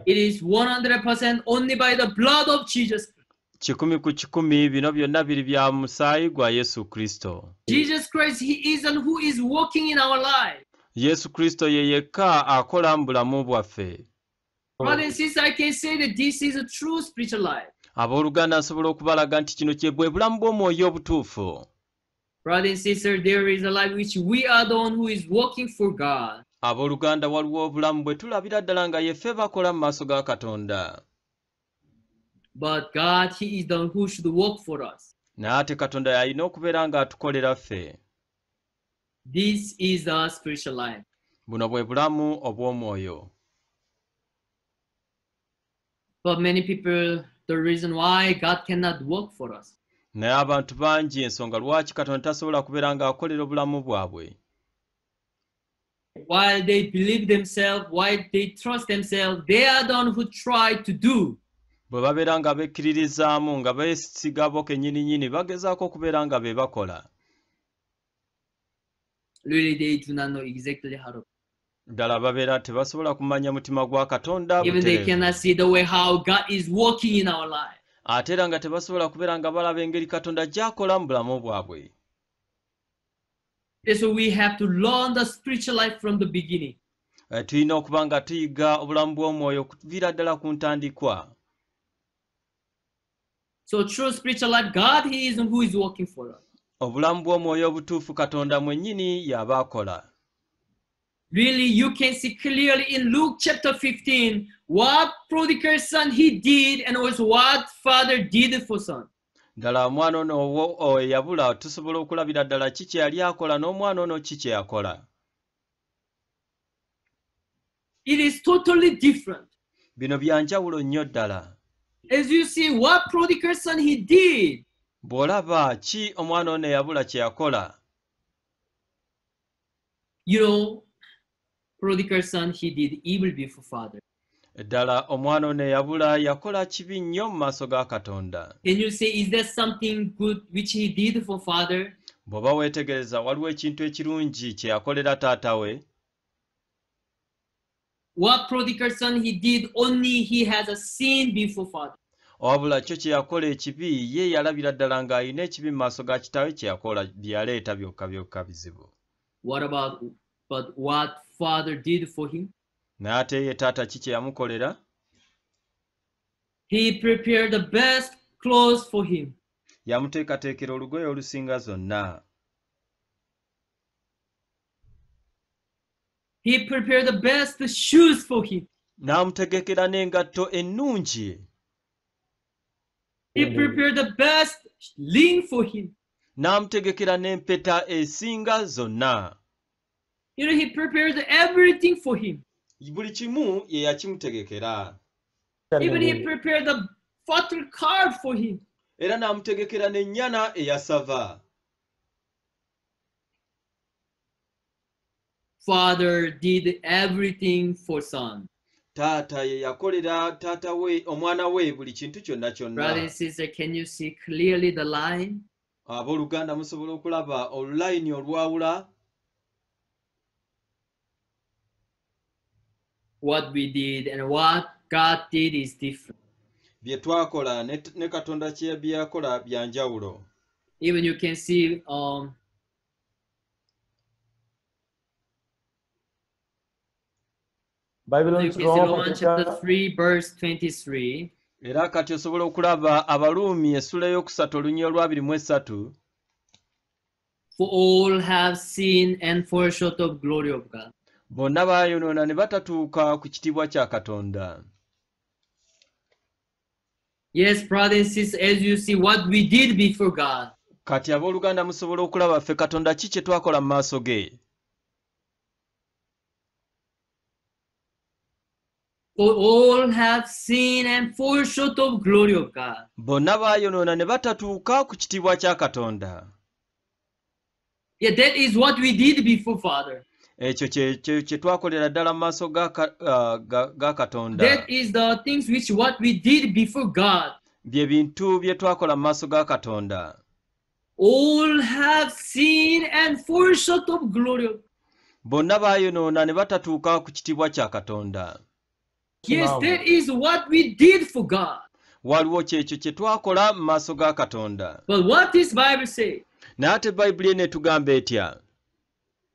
It is 100% only by the blood of Jesus. kikumi ku kikumi bino byonna biri bya musaayi gwa yesu kristo Jesus Christ, He is and who is working in our life. yesu kristo ye yekka akola mu bulamu bwaffe Brother and sister, I can say that this is a true spiritual life. abooluganda nsobola okubalaga nti kino kye bwe bulamu bw'omwoyo obutuufu Brother and sister, there is a life which we are the one who is working for God. Abooluganda waliwo obulamu bwe tulabira ddala nga yeffe bakola mu maaso ga katonda. But God, He is the one who should work for us. naye ate katonda y'alina okubeera ng'atukolera ffe This is the spiritual life. buno bwe bulamu obw'omwoyo. But many people, the reason why God cannot work for us. Naye abantu bangi ensonga lwaki katonda tasobola kubeera ng'akolera obulamu bwabwe while they believe themselves, while they trust themselves, they are the one who try to do. bwe babeera nga bekkiririzaamu nga beesigabo kennyininyini bagezaako okubeera nga be bakola ddala babeera tebasobola kumanya mutima gwa katonda Even they butereevu. cannot see the way how God is working in our life. ate era nga tebasobola kubeera nga balaba engeri katonda gy'akola mu bulamu bwabwe Why we have to learn the spiritual life from the beginning. Eh, tulina okuba nga tuyiga obulamu bw'omwoyo okuviira ddala ku ntandikwa So true spiritual life, God He is who is working for us. obulamu bw'omwoyo obutuufu katonda mwennyini y'aba akola Really, you can see clearly in Luke chapter 15 what prodigal son he did and also what father did for son. Ddala omwana ono owo- eyabula tusobola okulabira ddala ki kye yali akola n'omwana ono ki kye yakola It is totally different. bino bya njawulo nnyo ddala As you see what prodigal son he did, bw'olaba ki omwana ono eyabula kye yakola you know, prodigal son he did evil before father. Ddala omwana ono eyabula yakola kibi nnyo mu maaso ga katonda Can you say, is there something good which he did for father? bw'oba weetegereza waliwo ekintu ekirungi kye yakolera taata we What prodigal son he did, only he has a sin before father. wabula kyo kye yakola ekibi ye yalabira ddala ng'alina ekibi mu maaso ga kitaawe kye yakola bye yaleeta byokka byokka bizibu What about but what father did for him? Naye ate ye taata ki kye yamukolera He prepared the best clothes for him. yamuteekateekera olugoye olusinga zonna He prepared the best shoes for him. n'amutegekera n'engatto ennungi He prepared the best ring for him. n'amutegekera n'empeta esinga zonna You know, he prepared everything for him. Buli kimu ye yakimutegekera Even he prepared the bottle card for him. era n'amutegekera n'ennyana eyasava Father did everything for son. taata ye yakolera taata we omwana we buli kintu kyonna kyonna sister, can you see clearly the line? abooluganda musobola okulaba olulayini olwawula what we did and what God did is different. Even you can see um, Bible chapter 3, verse 23. For all have seen and foreshot of glory of God. Bonna baayonoona ne batatuuka ku kitiibwa kya katonda Yes, brother and sister, as you see what we did before God. kati abooluganda musobola okulaba ffe katonda ki kye twakola mu maaso ge For all have sinned and fall short of glory of God. bonna baayonoona ne batatuuka ku kitiibwa kya katonda Yeah, that is what we did before Father. Ekyo kye- twakolera ddala mu maaso ga ga katonda. That is the things which what we did before God. bye bintu bye twakola mu maaso ga katonda. All have sinned and fall short of glory. Bonna baayonoona ne batatuuka ku kitiibwa kya katonda. Yes, that is what we did for God. waliwo kyekyo kye twakola mu maaso ga katonda. But what this Bible say? naye ate bayibuli eno etugamba etya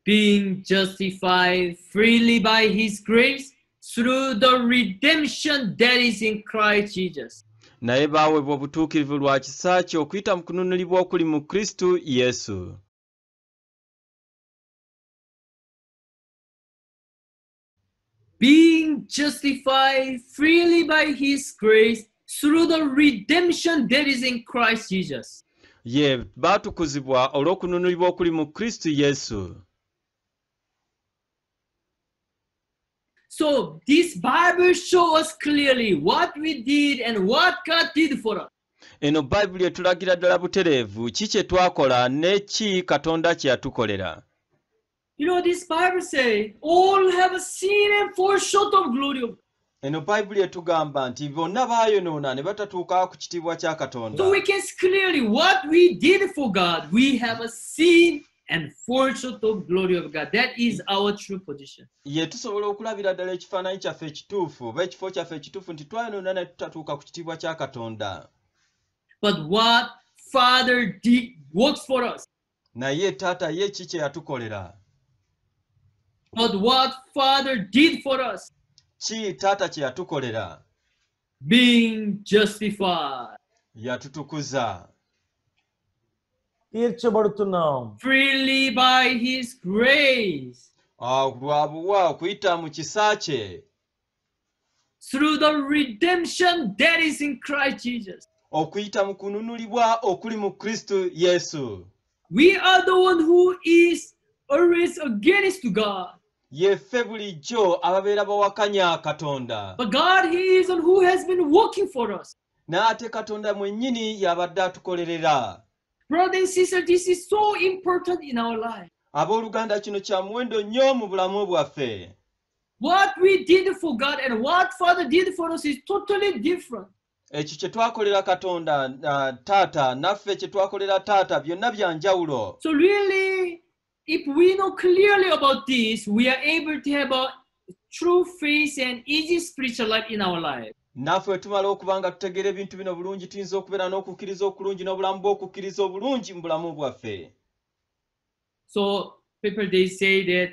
Being justified freely by his grace through the redemption that is in Christ Jesus. naye baaweebwa obutuukirivu lwa kisa kye okuyita mu kununulibwa okuli mu kristo yesu Being justified freely by his grace through the redemption that is in Christ Jesus. ye baatukuzibwa olw'okununulibwa okuli mu kristo yesu So this Bible shows us clearly what we did and what God did for us. eno bayibuli etulagira ddala butereevu ki kye twakola ne ki katonda kye yatukolera You know, this Bible say, all have sinned and fall short of glory of eno bayibuli etugamba nti bonna baayonoona ne batatuuka ku kitiibwa kya katonda So we can see clearly what we did for God. We have a sin and short of glory of God. That is our true position. ye tusobola okulabira ddala ekifaananyi kyaffe ekituufu oba ekifo kyaffe ekituufu nti twayonoona ne tutatuuka ku kitiibwa kya katonda But what Father did works for us. naye taata ye ki kye yatukolera But what Father did for us, ki taata kye yatukolera being justified yatutukuza తీర్చబడుతున్నాం freely by His grace Ah, lwa buwa okuyita mu kisa kye through the redemption that is in Christ Jesus. okuyita mu kununulibwa okuli mu kristo yesu We are the one who is always against God. yeffe bulijjo ababeera bawakanya katonda But God, He is one who has been working for us. n'ate katonda mwennyini y'abadde atukolerera Brother and sister, this is so important in our life. abooluganda kino kya muwendo nnyo mu bulamu bwaffe What we did for God and what Father did for us is totally different. ekyo kye twakolera katonda uh, taata naffe kye twakolera taata byonna bya njawulo So really, if we know clearly about this, we are able to have a true faith and easy spiritual life in our life. Naffe bwe tumala okuba nga tutegeera ebintu bino bulungi tuyinza okubeera n'okukkiriza okulungi n'obulamu bw'okukkiriza obulungi mu bulamu bwaffe So people they say that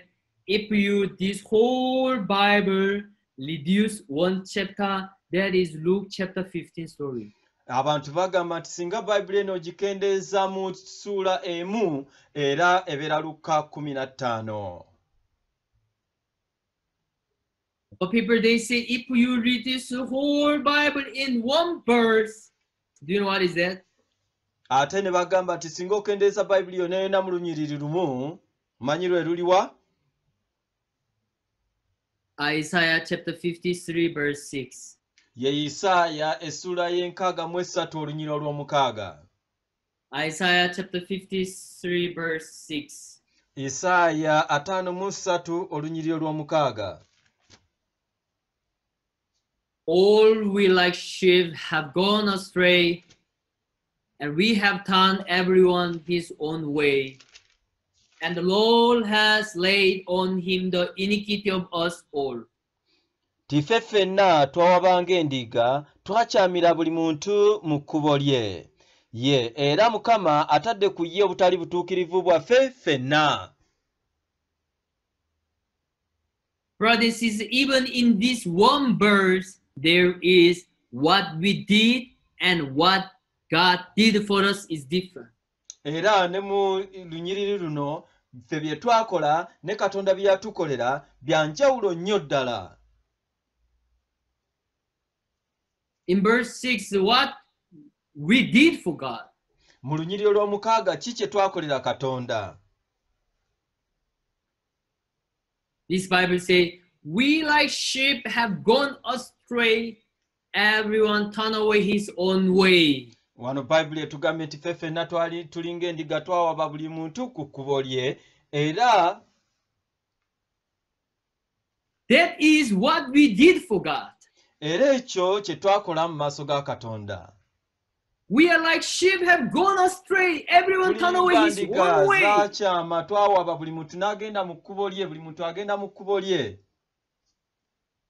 if you this whole Bible reduce one chapter, that is Luke chapter 15 story. abantu bagamba nti singa bayibuli eno ogikendeeza mu ssuula emu era ebeera lukka 15 But people they say if you read this whole Bible in one verse, do you know what is that? ate ne bagamba nti singa okendeeza bayibuli yonna yonna mu lunyiriri lumu manyi lwe luliwa Isaiah chapter 53 verse 6. ye isaaya essuula y'enkaaga mu esatu olunyiri olw'omukaaga Isaiah chapter 53 verse 6. isaaya ataano mu ssatu olunyiri olw'omukaaga All we like sheep have gone astray, and we have turned everyone his own way. And the Lord has laid on him the iniquity of us all. tife ffenna twawabanga endiga twakyamira buli muntu mu kkubo lye ye era mukama atadde ku ye obutali butuukirivu bwaffe ffenna Brothers, is even in this one verse, there is what we did and what God did for us is different. era ne mu lunyiriri luno ffe bye twakola ne katonda bye yatukolera bya njawulo nnyo ddala In verse 6, what we did for God. mu lunyiriri olw'omukaaga ki kye twakolera katonda This Bible say, we like sheep have gone astray, everyone turn away his own way. wano bayibuli etugambye nti ffe ffenna twali tulinga endiga twawaba buli muntu ku kkubo lye era That is what we did for God. era ekyo kye twakola mu maaso ga katonda We are like sheep have gone astray, everyone turn away his own way. zaakyama twawaba buli muntu n'agenda mu kkubo lye buli muntu agenda mu kkubo lye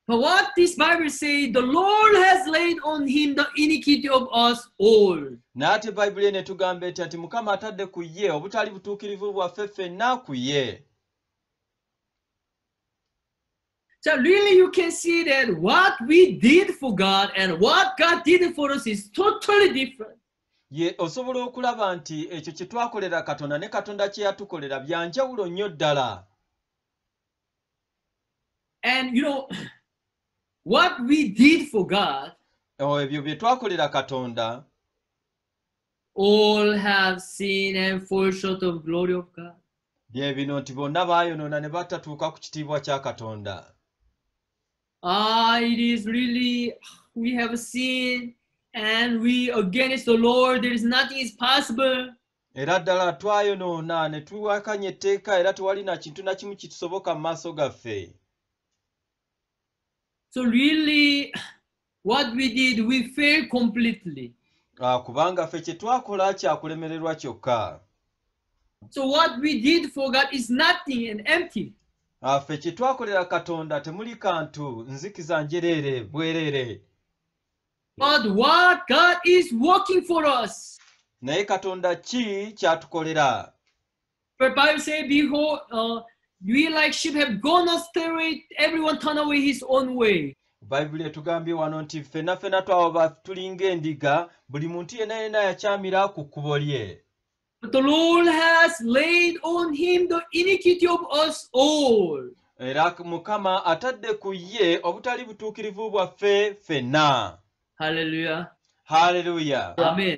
But what this Bible say, the Lord has laid on him the iniquity of us all. naye ate bayibuli eno etugamba etya nti mukama atadde ku ye obutali butuukirivu bwaffe ffenna ku ye So really you can see that what we did for God and what God did for us is totally different. ye osobola okulaba nti ekyo kye twakolera katonda ne katonda kye yatukolera bya njawulo nnyo ddala And you know, what we did for God, Oh, ebyo bye twakolera katonda all have seen and fall short of glory of God. bye bino nti bonna baayonoona ne batatuuka ku kitiibwa kya katonda Ah, it is really, we have sinned and we against the Lord, there is nothing is possible. era ddala twayonoona ne tuwakanya etteeka era tewali na kintu na kimu kitusoboka mu maaso gaffe So really, what we did, we failed completely. Ah, kubanga ffe kye twakola kyakulemererwa kyokka So what we did for God is nothing and empty. Ah, ffe kye twakolera katonda temuli kantu nzikiza njereere bwereere But what God is working for us. naye katonda ki kyatukolera Bible say, behold, uh, we like sheep have gone astray, everyone turn away his own way. bayibuli etugambye wano nti ffenna ffenna twawaba tulinga endiga buli muntu yenna yenna yakyamira ku kkubo lye But the Lord has laid on him the iniquity of us all. era mukama atadde ku ye obutali butuukirivu bwaffe ffenna Hallelujah. haleluya Amen.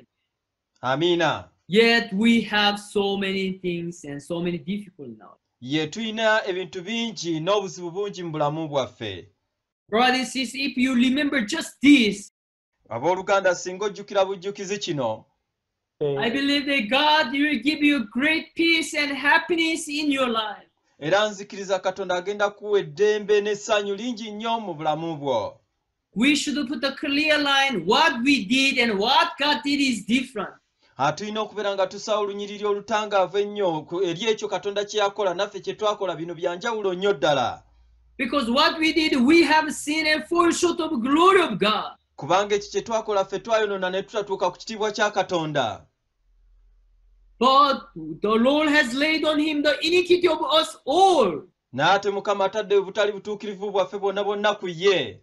amiina Yet we have so many things and so many difficulties now. Ye tulina ebintu bingi n'obuzibu bungi mu bulamu bwaffe Brothers sisters, if you remember just this, abooluganda singa ojjukira bujjukizi kino I believe that God will give you great peace and happiness in your life. era nzikiriza katonda agenda kuwa eddembe n'essanyu lingi nnyo mu bulamu bwo we should put a clear line. What we did and what God did is different. Tulina okubeera nga tusawa olunyiriri olutangaavu ennyo eri ekyo katonda kye yakola naffe kye twakola bino bya njawulo nnyo ddala Because what we did, we have seen and fall short of glory of God. kubanga ekyo kye twakola ffe twayonoona ne tutatuuka ku kitiibwa kya katonda But the Lord has laid on him the iniquity of us all. n'ate mukama atadde obutali butuukirivu bwaffe bwonna bwonna ku ye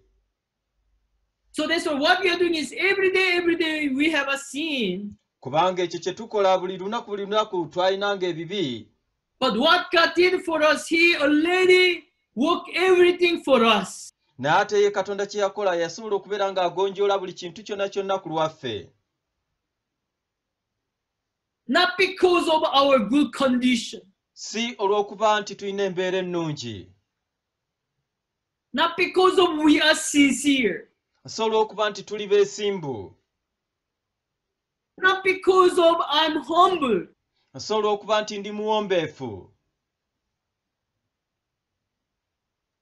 So that's why what we are doing is every day, every day we have a sin. Kubanga ekyo kye tukola buli lunaku buli lunaku twalinanga ebibi. But what God did for us, He already worked everything for us. naye ate ye katonda kye yakola yasobola okubeera ng'agonjoola buli kintu kyonna kyonna ku lwaffe. Not because of our good condition, si olw'okuba nti tulina embeera ennungi. Not because of we are sincere, si olw'okuba nti tuli beesimbu not because of I'm humble, si olw'okuba nti ndi muwombeefu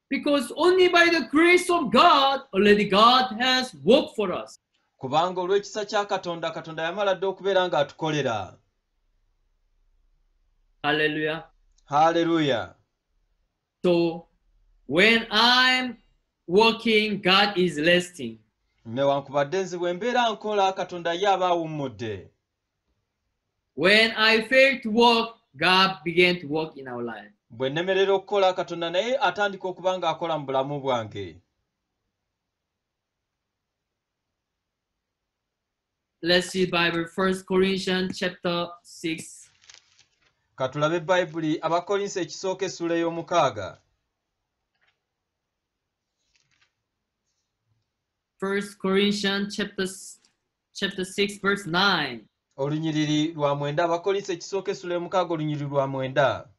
because only by the grace of God, already God has worked for us. kubanga olw'ekisa kya katonda katonda yamala dde okubeera ng'atukolera Hallelujah. haleluya So when I'm working, God is resting. Newankubadde nze bwe mbeera nkola katonda ye aba awummudde When I fail to work, God began to work in our life. bwe nnemerera okukola katonda naye atandika okuba ng'akola mu bulamu bwange Let's see Bible, First Corinthians chapter 6. ka tulabe bayibuli abakolinsi ekisooka essula ey'omukaaga First Corinthians chapter chapter 6 verse 9. olunyiriri lwa mwenda abakolinsi ekisooka essula ey'omukaaga olunyiriri lwa mwenda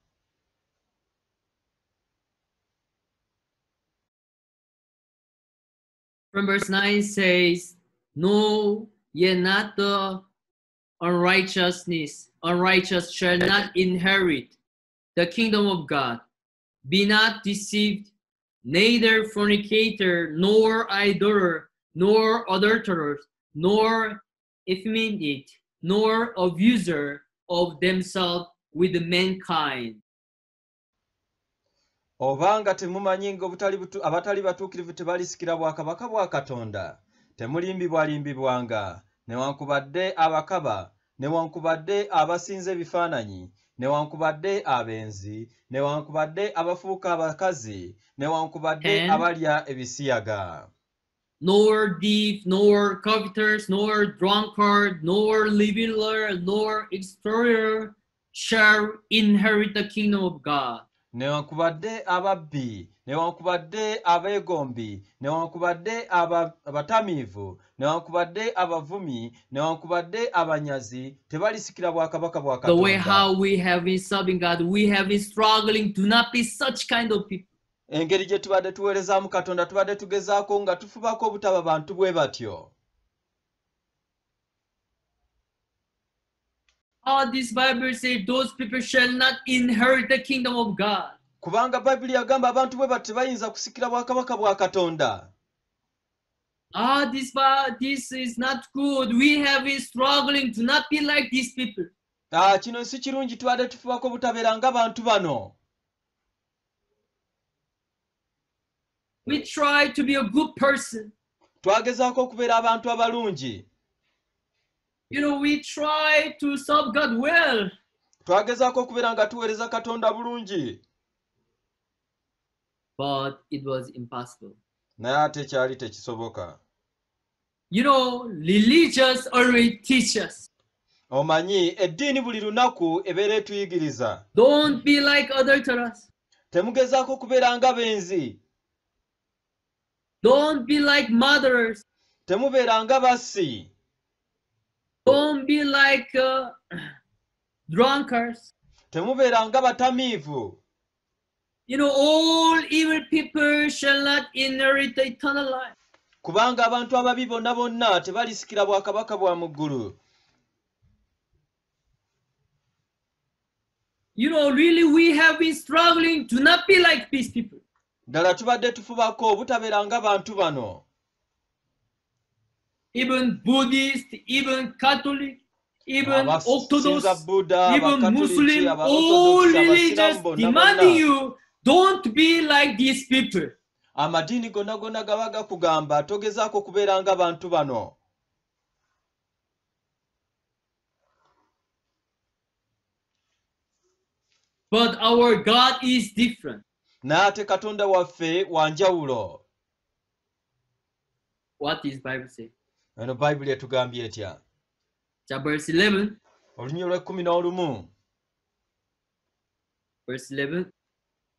From verse 9 says, No, ye not the unrighteousness, unrighteous shall not inherit the kingdom of God. Be not deceived, neither fornicator, nor idolater, nor adulterers, nor effeminate, nor abuser of themselves with mankind. obanga temumanyi ng'obutali butu- abatali batuukirivu tebalisikira bwakabaka bwa katonda temulimbibwalimbibwanga newankubadde abakaba newankubadde abasinza ebifaananyi newankubadde abenzi newankubadde abafuuka abakazi newankubadde abalya ebisiyaga nor thief, nor covetous, nor drunkard, nor leveler, nor extorter shall inherit the kingdom of God. newankubadde ababbi newankubadde abeegombi newankubadde abatamiivu newankubadde abavumi newankubadde abanyazi tebalisikira bwakabaka bwa The way how we have been serving God, we have been struggling to not be such kind of people. Engeri gye tubadde tuweerezaamu katonda tubadde tugezaako nga tufubako obutaba bantu bwe batyo All this Bible says those people shall not inherit the kingdom of God. kubanga bayibuli yagamba abantu bwe batyo tebayinza kusikira bwakabaka bwa katonda Ah, this this is not good. We have been struggling to not be like these people. Ah, kino si kirungi tubadde tufubako obutabeera ng'abantu bano We try to be a good person. twagezaako okubeera abantu abalungi. You know, we try to serve God well. twagezaako okubeera nga tuweereza katonda bulungi. But it was impossible. naye ate kyali tekisoboka. You know, religious always teach us omanyi eddiini buli lunaku ebeera etuyigiriza. Don't be like adulterers, temugezaako okubeera nga benzi don't be like mothers. temubeera nga bassi don't be like uh, drunkards. temubeera nga batamiivu You know, all evil people shall not inherit the eternal life. kubanga abantu ababi bonna bonna tebalisikira bwakabaka bwa mu ggulu You know, really, we have been struggling to not be like these people. Ddala tubadde tufubako obutabeera nga bantu bano even Buddhist, even Catholic, even Orthodox, buda even Muslim, all religious demanding you don't be like these people. amadiini gonna gonna gaba gakugamba togezaako kubeera ng'abantu bano But our God is different. Naye ate katonda waffe wa njawulo. What does Bible say? eno bayibuli etugambye etya? Verse 11, olunyi olw'ekkumi n'olumu. Verse 11.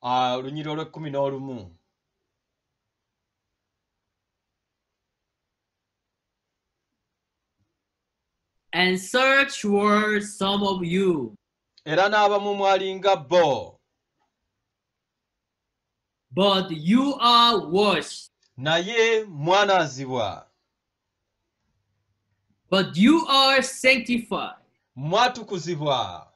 ah, olunyiri olw'ekkumi n'olumu. And such were some of you, era n'abamu mwalinga bo but you are washed, naye mwanaazibwa but you are sanctified, Mwatu mwatukuzibwa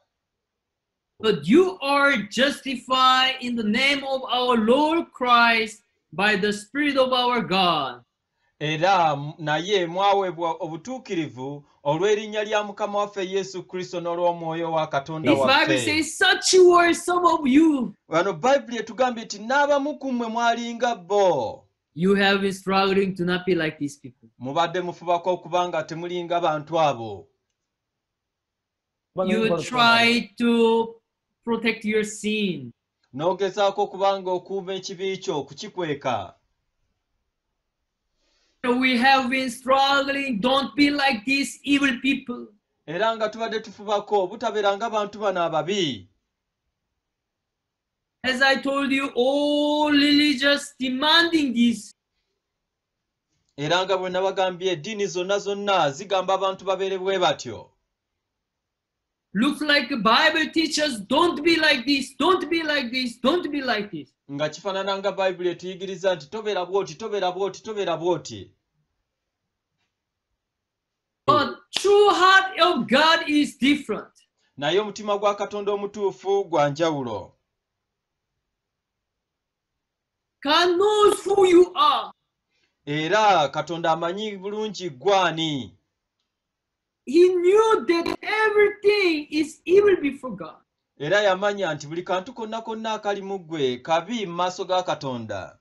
but you are justified in the name of our Lord Christ by the Spirit of our God. era naye mwaweebwa obutuukirivu olw'erinnya lya mukama waffe yesu kristo n'olw'omwoyo wa katonda This Bible waffe says, such were some of you. wano bayibuli etugambye nti n'abamu ku mmwe mwalinga bo You have been struggling to not be like these people. mubadde mufubako okuba nga temulinga bantu abo You try to protect your sin. n'ogezaako okuba nga okuuma ekibi kyo kukikweka We have been struggling. Don't be like these evil people. era nga tubadde tufubako obutabeera ng'abantu bano ababi As I told you, all religious demanding this. era nga bwe nabagambye eddiini zonna zonna zigamba abantu babeere bwe batyo Looks like the Bible teaches don't be like this, don't be like this, don't be like this. Nga kifaanana nga bayibuli etuyigiriza nti tobeera bw'oti tobeera bw'oti tobeera bw'oti true heart of God is different. naye omutima gwa katonda omutuufu gwa njawulo God knows who you are. era katonda amanyi bulungi gwani He knew that everything is evil before God. Era yamanya nti buli kantu konna konna akali mu ggwe kabi mu maaso ga katonda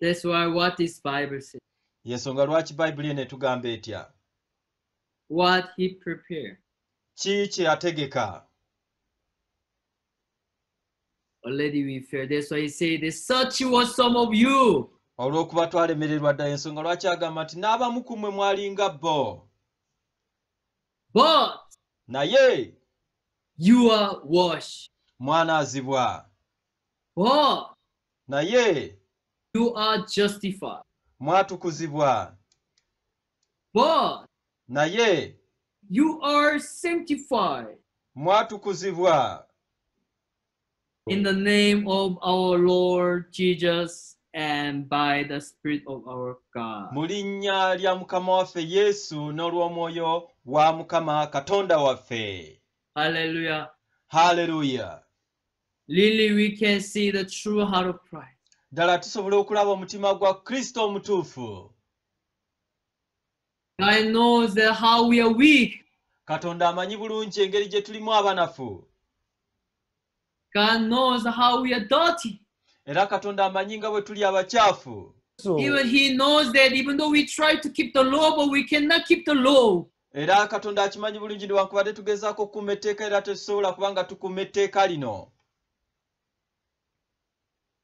That's why what this Bible says, yensonga lwaki bayibuli eno etugamba etya what He prepared. ki kye yategeka Already we fear. That's why He said, such was some of you. olw'okuba twalemererwa ddala ensonga lwaki agamba nti n'abamu ku mmwe mwalinga bo But naye you are washed. mwanaazibwa But naye you are justified. mwatukuzibwa But naye you are sanctified. Mwatukuzibwa in the name of our Lord Jesus and by the Spirit of our God. mu linnya lya mukama waffe yesu n'olw'omwoyo wa mukama katonda waffe Hallelujah. Hallelujah. Lily, we can see the true heart of Christ. ddala tusobola okulaba omutima gwa kristo omutuufu God knows that how we are weak. katonda amanyi bulungi engeri gye tulimu abanafu God knows how we are dirty. era katonda amanyi nga bwe tuli abakyafu So, Even He knows that even though we try to keep the law, but we cannot keep the law. Era katonda akimanyi bulungi newankubadde tugezaako okukuuma etteeka era tetusobola kubanga tukuuma etteeka lino.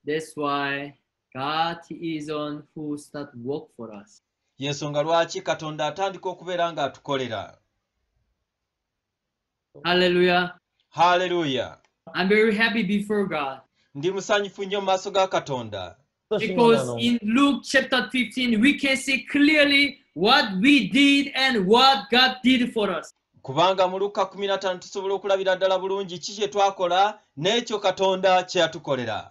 That's why God is on who start work for us. yensonga lwaki katonda atandika okubeera ng'atukolera Hallelujah. haleluya I'm very happy before God. Ndi musanyufu nnyo mu maaso ga katonda because in Luke chapter 15, we can see clearly what we did and what God did for us. kubanga mu luka 15 tusobola okulabira ddala bulungi ki kye twakola n'ekyo katonda kye yatukolera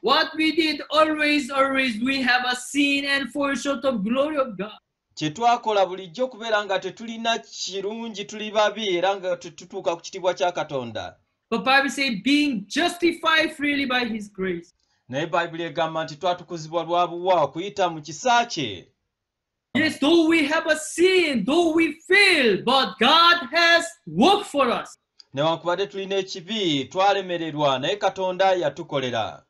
What we did always, always, we have a sin and fall short of glory of God. kye twakola bulijjo okubeera nga tetulina kirungi tuli babi era nga tetutuuka ku kitiibwa kya katonda But Bible says being justified freely by his grace. Naye bayibuli egamba nti twatukuzibwa lwa buwa okuyita mu kisa kye. Yes, though we have a sin, though we fail, but God has worked for us. newankubadde tulina ekibi twalemererwa naye katonda yatukolera.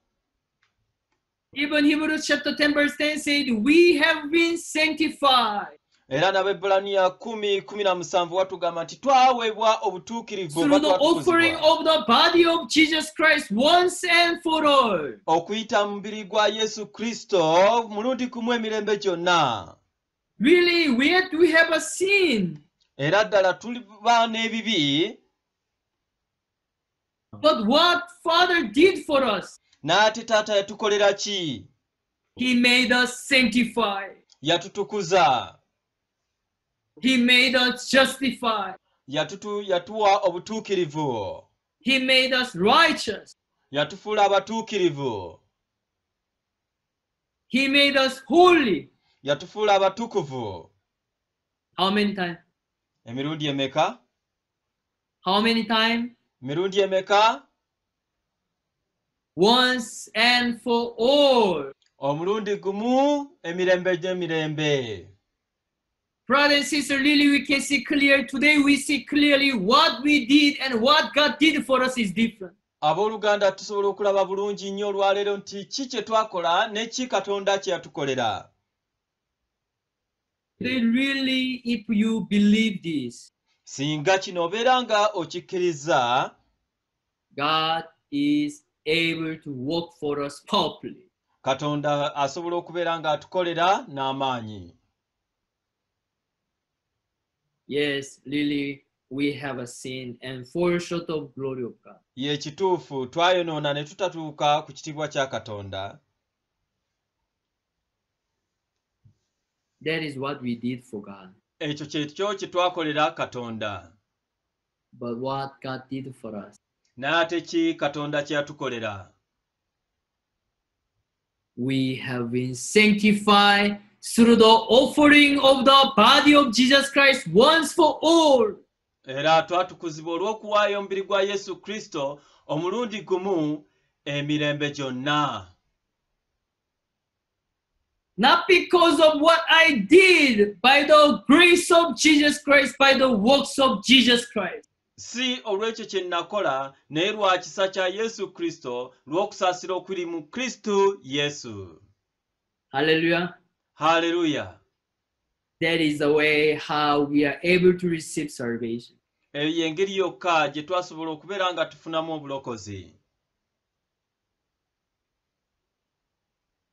Even Hebrews chapter 10, verse 10 said, We have been sanctified era n'abebbulaniya 117 watugamba nti twaweebwa obutuukirivu through oba the offering twatukuzibwa of the body of Jesus Christ once and for all. okuyita mu mubiri gwa yesu kristo mulundi kumu emirembe gyonna. Really, we yet we have a sin, era ddala tuliba n'ebibi. But what Father did for us, n'ate taata yatukolera ki? He made us sanctified, yatutukuza He made us justified, yatutu yatuwa obutuukirivu He made us righteous, yatufuula abatuukirivu He made us holy. yatufuula abatukuvu How many times? emirundi emeka How many times? emirundi emeka Once and for all. omulundi gumu emirembe gy'emirembe Brother and sister, really, we can see clear. Today, we see clearly what we did and what God did for us is different. abooluganda tusobola okulaba bulungi nnyo olwaleero nti ki kye twakola ne ki katonda kye yatukolera really, if you believe this, singa kino obeera nga okikkiriza God is able to work for us powerfully. katonda asobola okubeera ng'atukolera n'amaanyi Yes, really, we have a sin and fall short of glory of God. ye kituufu twayonoona ne tutatuuka ku kitiibwa kya katonda That is what we did for God. ekyo kyekyo kye twakolera katonda But what God did for us, naye ate ki katonda kye yatukolera we have been sanctified through the offering of the body of Jesus Christ once for all. era twatukuzibwa olw'okuwaayo omubiri gwa yesu kristo omulundi gumu emirembe gyonna Not because of what I did, by the grace of Jesus Christ, by the works of Jesus Christ. si olw'ekyo kye nakola naye lwa kisa kya yesu kristo lw'okusaasira okuli mu kristo yesu Hallelujah. That is the way how we are able to receive salvation. eyo y'engeri yokka gye twasobola okubeera nga tufunamu obulokozi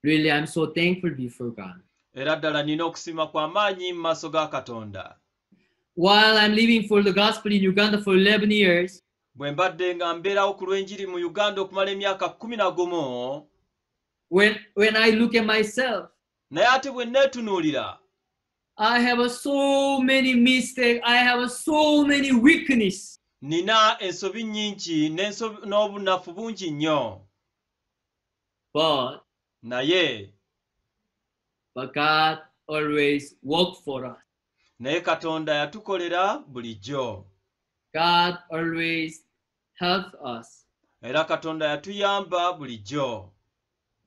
Really, I'm so thankful before God. era ddala nina okusiima kw'amaanyi mu maaso ga katonda While I'm living for the gospel in Uganda for 11 years, bwe mbadde nga mbeerawo ku lw'enjiri mu uganda okumala emyaka kumi na gumu when, when I look at myself, naye ate bwe neetunuulira I have a so many mistakes. I have a so many weakness. nina ensobi nnyingi n'obunafu bungi nnyo But, naye but God always worked for us. naye katonda yatukolera bulijjo God always helped us era katonda yatuyamba bulijjo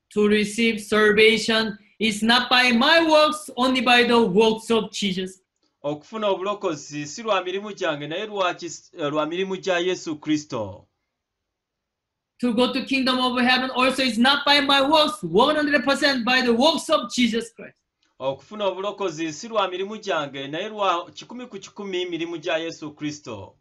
to receive salvation is not by my works, only by the works of Jesus. okufuna obulokozi si lwa mirimu gyange naye lwa eh, lwa mirimu gya yesu kristo To go to kingdom of heaven also is not by my works, 100% by the works of Jesus Christ. okufuna obulokozi si lwa mirimu gyange naye lwa kikumi ku kikumi mirimu gya yesu kristo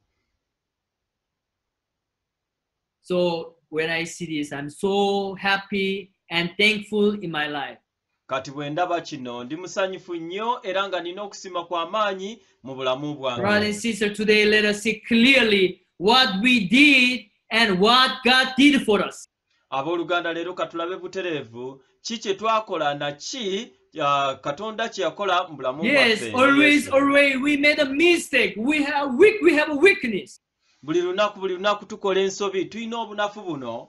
So when I see this, I'm so happy and thankful in my life. Kati bwe ndaba kino ndi musanyufu nnyo era nga nina okusiima kw'amaanyi mu bulamu bwange sister, today let us see clearly what we did and what God did for us. abooluganda leero katulabe butereevu ki kye twakola na ki uh, katonda kye yakola mu bulamu Yes, bwaffe always, Yesu. always we made a mistake. We have weak, we have a weakness. buli lunaku buli lunaku tukola ensobi tulina obunafu buno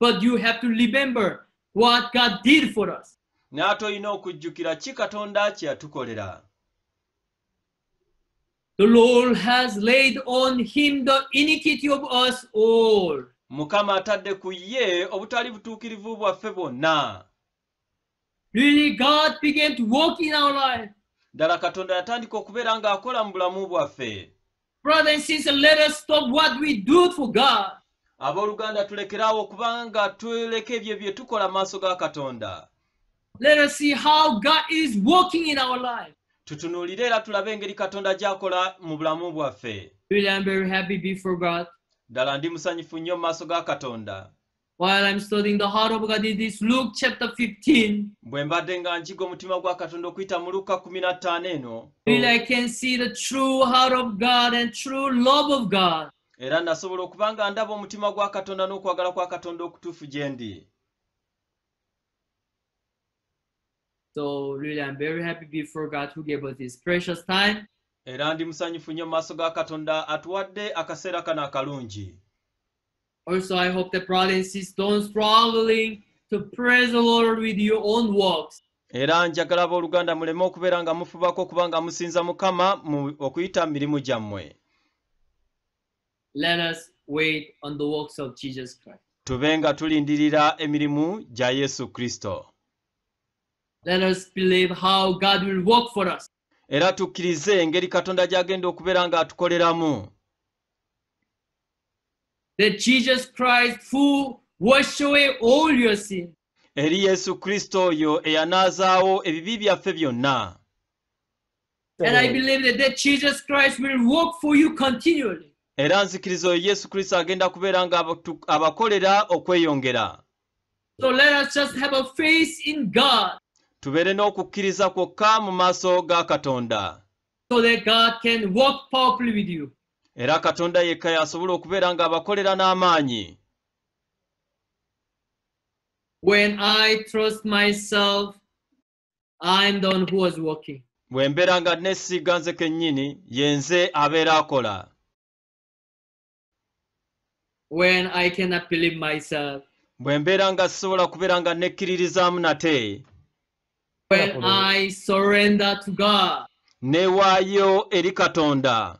But you have to remember what God did for us. naye ate olina okujjukira ki katonda kye yatukolera The Lord has laid on him the iniquity of us all. mukama atadde ku ye obutali butuukirivu bwaffe bwonna Really, God began to work in our life. ddala katonda yatandika okubeera ng'akola mu bulamu bwaffe Brother and sister, let us stop what we do for God. Abooluganda tulekeraawo okuba nga tuleka ebyo bye tukola mu maaso ga katonda. Let us see how God is working in our life. tutunuulire era tulabe engeri katonda gy'akola mu bulamu bwaffe. Ddala ndi musanyufu nnyo mu maaso ga katonda. While I'm studying the heart of God in this Luke chapter 15, bwe mbadde nga njiga omutima gwa katonda okuyita mu luka 15 eno. Really I can see the true heart of God and true love of God. Era nasobola okuba nga ndaba omutima gwa katonda n'okwagala kwa katonda okutuufu gye ndi So really, I'm very happy before God who gave us this precious time. era ndi musanyufu nnyo mu maaso ga katonda atuwadde akaseera kano akalungi Also, I hope that brothers and sisters don't struggling to praise the Lord with your own works. era njagala abooluganda muleme okubeera nga mufubako okuba nga musinza mukama mu okuyita mu mirimu gyammwe Let us wait on the works of Jesus Christ. tube nga tulindirira emirimu gya yesu kristo Let us believe how God will work for us. era tukkirize engeri katonda gy'agenda okubeera ng'atukoleramu That Jesus Christ, who washed away all your sin eri yesu kristo oyo eyanaazaawo ebibi byaffe byonna and I believe that, that Jesus Christ will work for you continually. Era nzikiriza oyo yesu kristo agenda kubeera nga abakolera okweyongera. So let us just have a faith in God. Tubeere n'okukkiriza kwokka mu maaso ga katonda. So that God can work powerfully with you. era katonda yekka y'asobola okubeera ng'abakolera n'amaanyi. When I trust myself, I'm the one who was working. bwe mbeera nga neesiga nze kennyini ye nze abeera akola When I cannot believe myself, bwe mbeera nga sisobola kubeera nga nekkiririzaamu nate when I surrender to God, neewaayo eri katonda.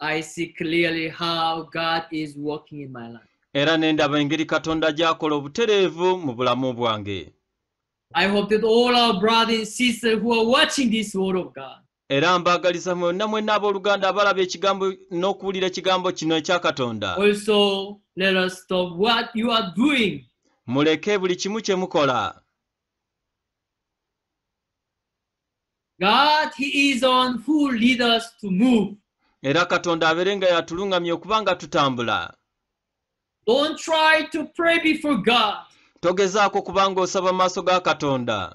I see clearly how God is working in my life. era ne ndaba engeri katonda gy'akola obutereevu mu bulamu bwange. I hope that all our brothers and sisters who are watching this word of God, era mbaagaliza mwenna mwenna abooluganda abalaba ekigambo n'okuwulira ekigambo kino ekya katonda also let us stop what you are doing. muleke buli kimu kye mukola God, He is on who lead us to move. era katonda abeere nga yatuluŋŋamye okuba nga tutambula Don't try to pray before God. togezaako kuba ng'osaba maaso ga katonda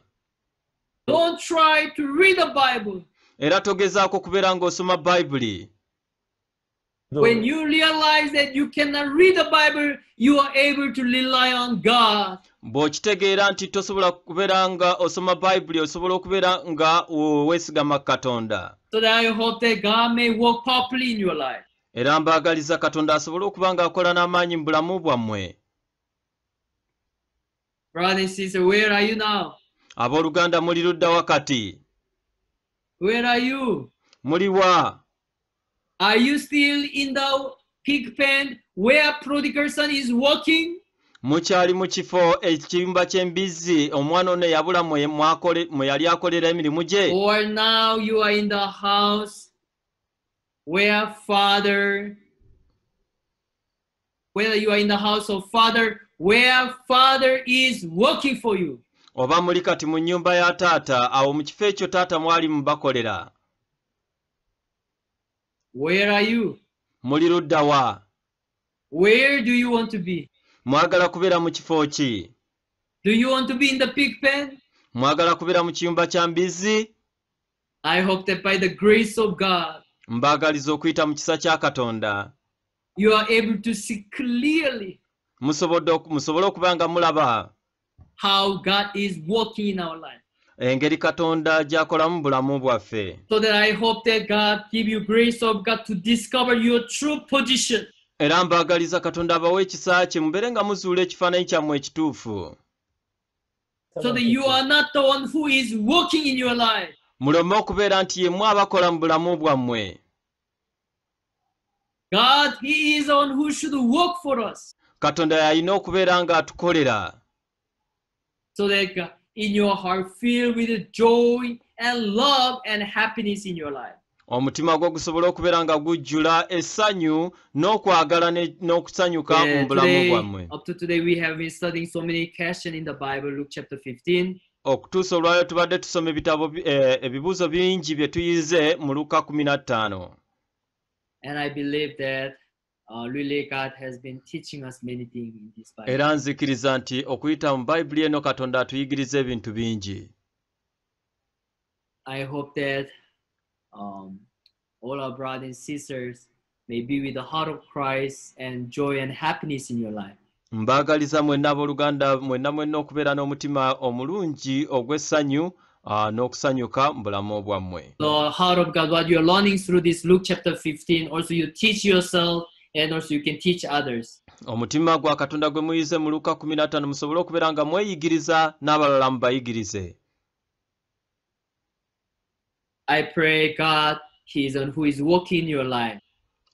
Don't try to read the Bible. Era togezaako kubeera ng'osoma bayibuli When you realize that you cannot read the Bible, you are able to rely on God. bw'okitegeera nti tosobola kubeera nga osoma bayibuli osobola okubeera nga weesigama ku katonda So that I hope that God may work properly in your life. era mbaagaliza katonda asobole okuba ng'akola n'amaanyi mu bulamu bwammwe Brother and sister, where are you now? abooluganda muli ludda wakati Where are you? muli wa Are you still in the pig pen where prodigal son is working? mukyali mu kifo ekiyumba ky'embizzi omwana ono eyabula mwe yali akolera emirimu gye Or now you are in the house where father, whether you are in the house of father, where father is working for you. Oba muli kati mu nnyumba ya taata awo mu kifo ekyo taata mwali mubakolera Where are you? muli ludda wa? Where do you want to be? mwagala kubeera mu kifo ki? Do you want to be in the pig pen? mwagala kubeera mu kiyumba kya mbizzi? I hope that by the grace of God, mbaagaliza okuyita mu kisa kya katonda. you are able to see clearly. Musobodde musobole okuba nga mulaba how God is working in our life. engeri katonda gy'akolamu mu bulamu bwaffe So that I hope that God give you grace of God to discover your true position. era mbaagaliza katonda abawe ekisa kye mubeere nga muzuula ekifaananyi kyammwe ekituufu So that you are not the one who is working in your life. muleme okubeera nti yemmwe abakola mu bulamu bwammwe God, He is the one who should work for us. katonda yalina okubeera ng'atukolera So that in your heart, filled with joy and love and happiness in your life. omutima gwo gusobole okubeera nga gujjula essanyu n'okwagala n'okusanyuka mu bulamu bwammwe up to today, we have been studying so many questions in the Bible, Luke chapter 15. okutuusa olwaliro tubadde tusoma ebitabo eh, ebibuuzo bingi bye tuyize mu luka 15 era nzikiriza nti okuyita mu bayibuli eno katonda atuyigiriza ebintu bingi. I hope that um, all our brothers and sisters may be with the heart of Christ and joy and happiness in your life. mbaagaliza mwenna abooluganda mwenna mwenna okubeera n'omutima omulungi ogw'essanyu ah, n'okusanyuka mu bulamu bwammwe The heart of God, what you're learning through this Luke chapter 15, also you teach yourself and also you can teach others. omutima gwa katonda gwe muyize mu luka 15 musobole okubeera nga mweyigiriza n'abalala mubayigirize I pray God, He is one who is working in your life.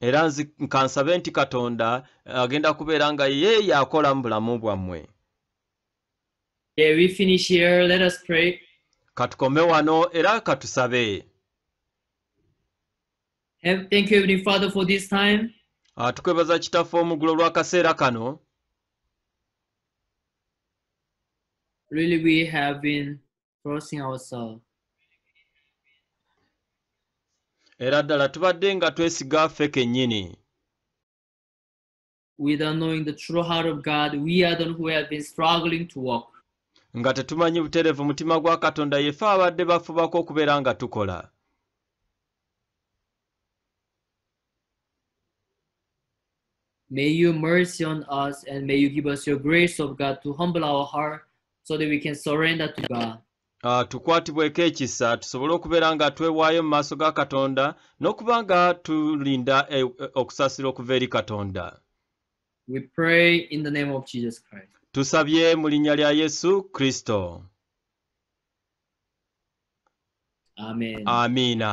era nzi- nkansabe nti katonda agenda kubeera nga ye yakola mu bulamu bwammwe Yeah, we finish here. Let us pray. katukome wano era katusabe Thank you, Heavenly Father, for this time. Tukwebaza kitaffe omugulu olw'akaseera kano Really, we have been crossing ourselves. era ddala tubadde nga twesiga ffe kennyini Without knowing the true heart of God, we are the who have been struggling to walk. nga tetumanyi butereevu mutima gwa katonda yeffe abadde bafubako okubeera nga tukola May you mercy on us and may you give us your grace of God to humble our heart so that we can surrender to God. Ah, tukwatibweko ekisa tusobole okubeera nga twewaayo mu maaso ga katonda n'okuba nga tulinda eh, okusaasira okuva eri katonda We pray in the name of Jesus Christ. tusabye mu linnya lya yesu kristo Amen. amiina